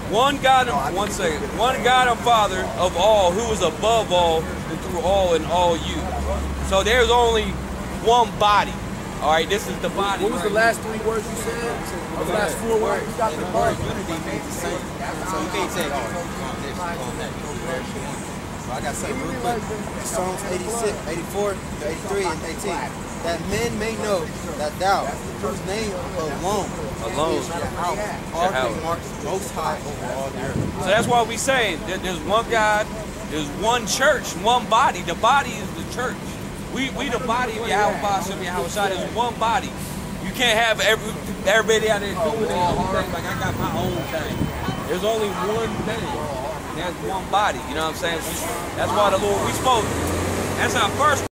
One God, and, one second, one God and Father of all, who is above all and through all and all you. So there's only one body. All right, this is the body. What was the last three words you said? Or the last four words? And the word unity means the same. So you can't say, you on this, you on that. You do whatever you want. So I got to say real quick. Psalms 86, 84, 83, and 18. That men may know that thou, whose name alone, Alone. is Yahweh, art and marks most high over all the earth. So that's why we say that there's one God, there's one church, one body. The body is the church. We we the body of Yahawah Bahasham Yahawashi. There's one body. You can't have every everybody out there doing their own thing like I got my own thing. There's only one thing. There's one body. You know what I'm saying? That's why the Lord we spoke. That's our first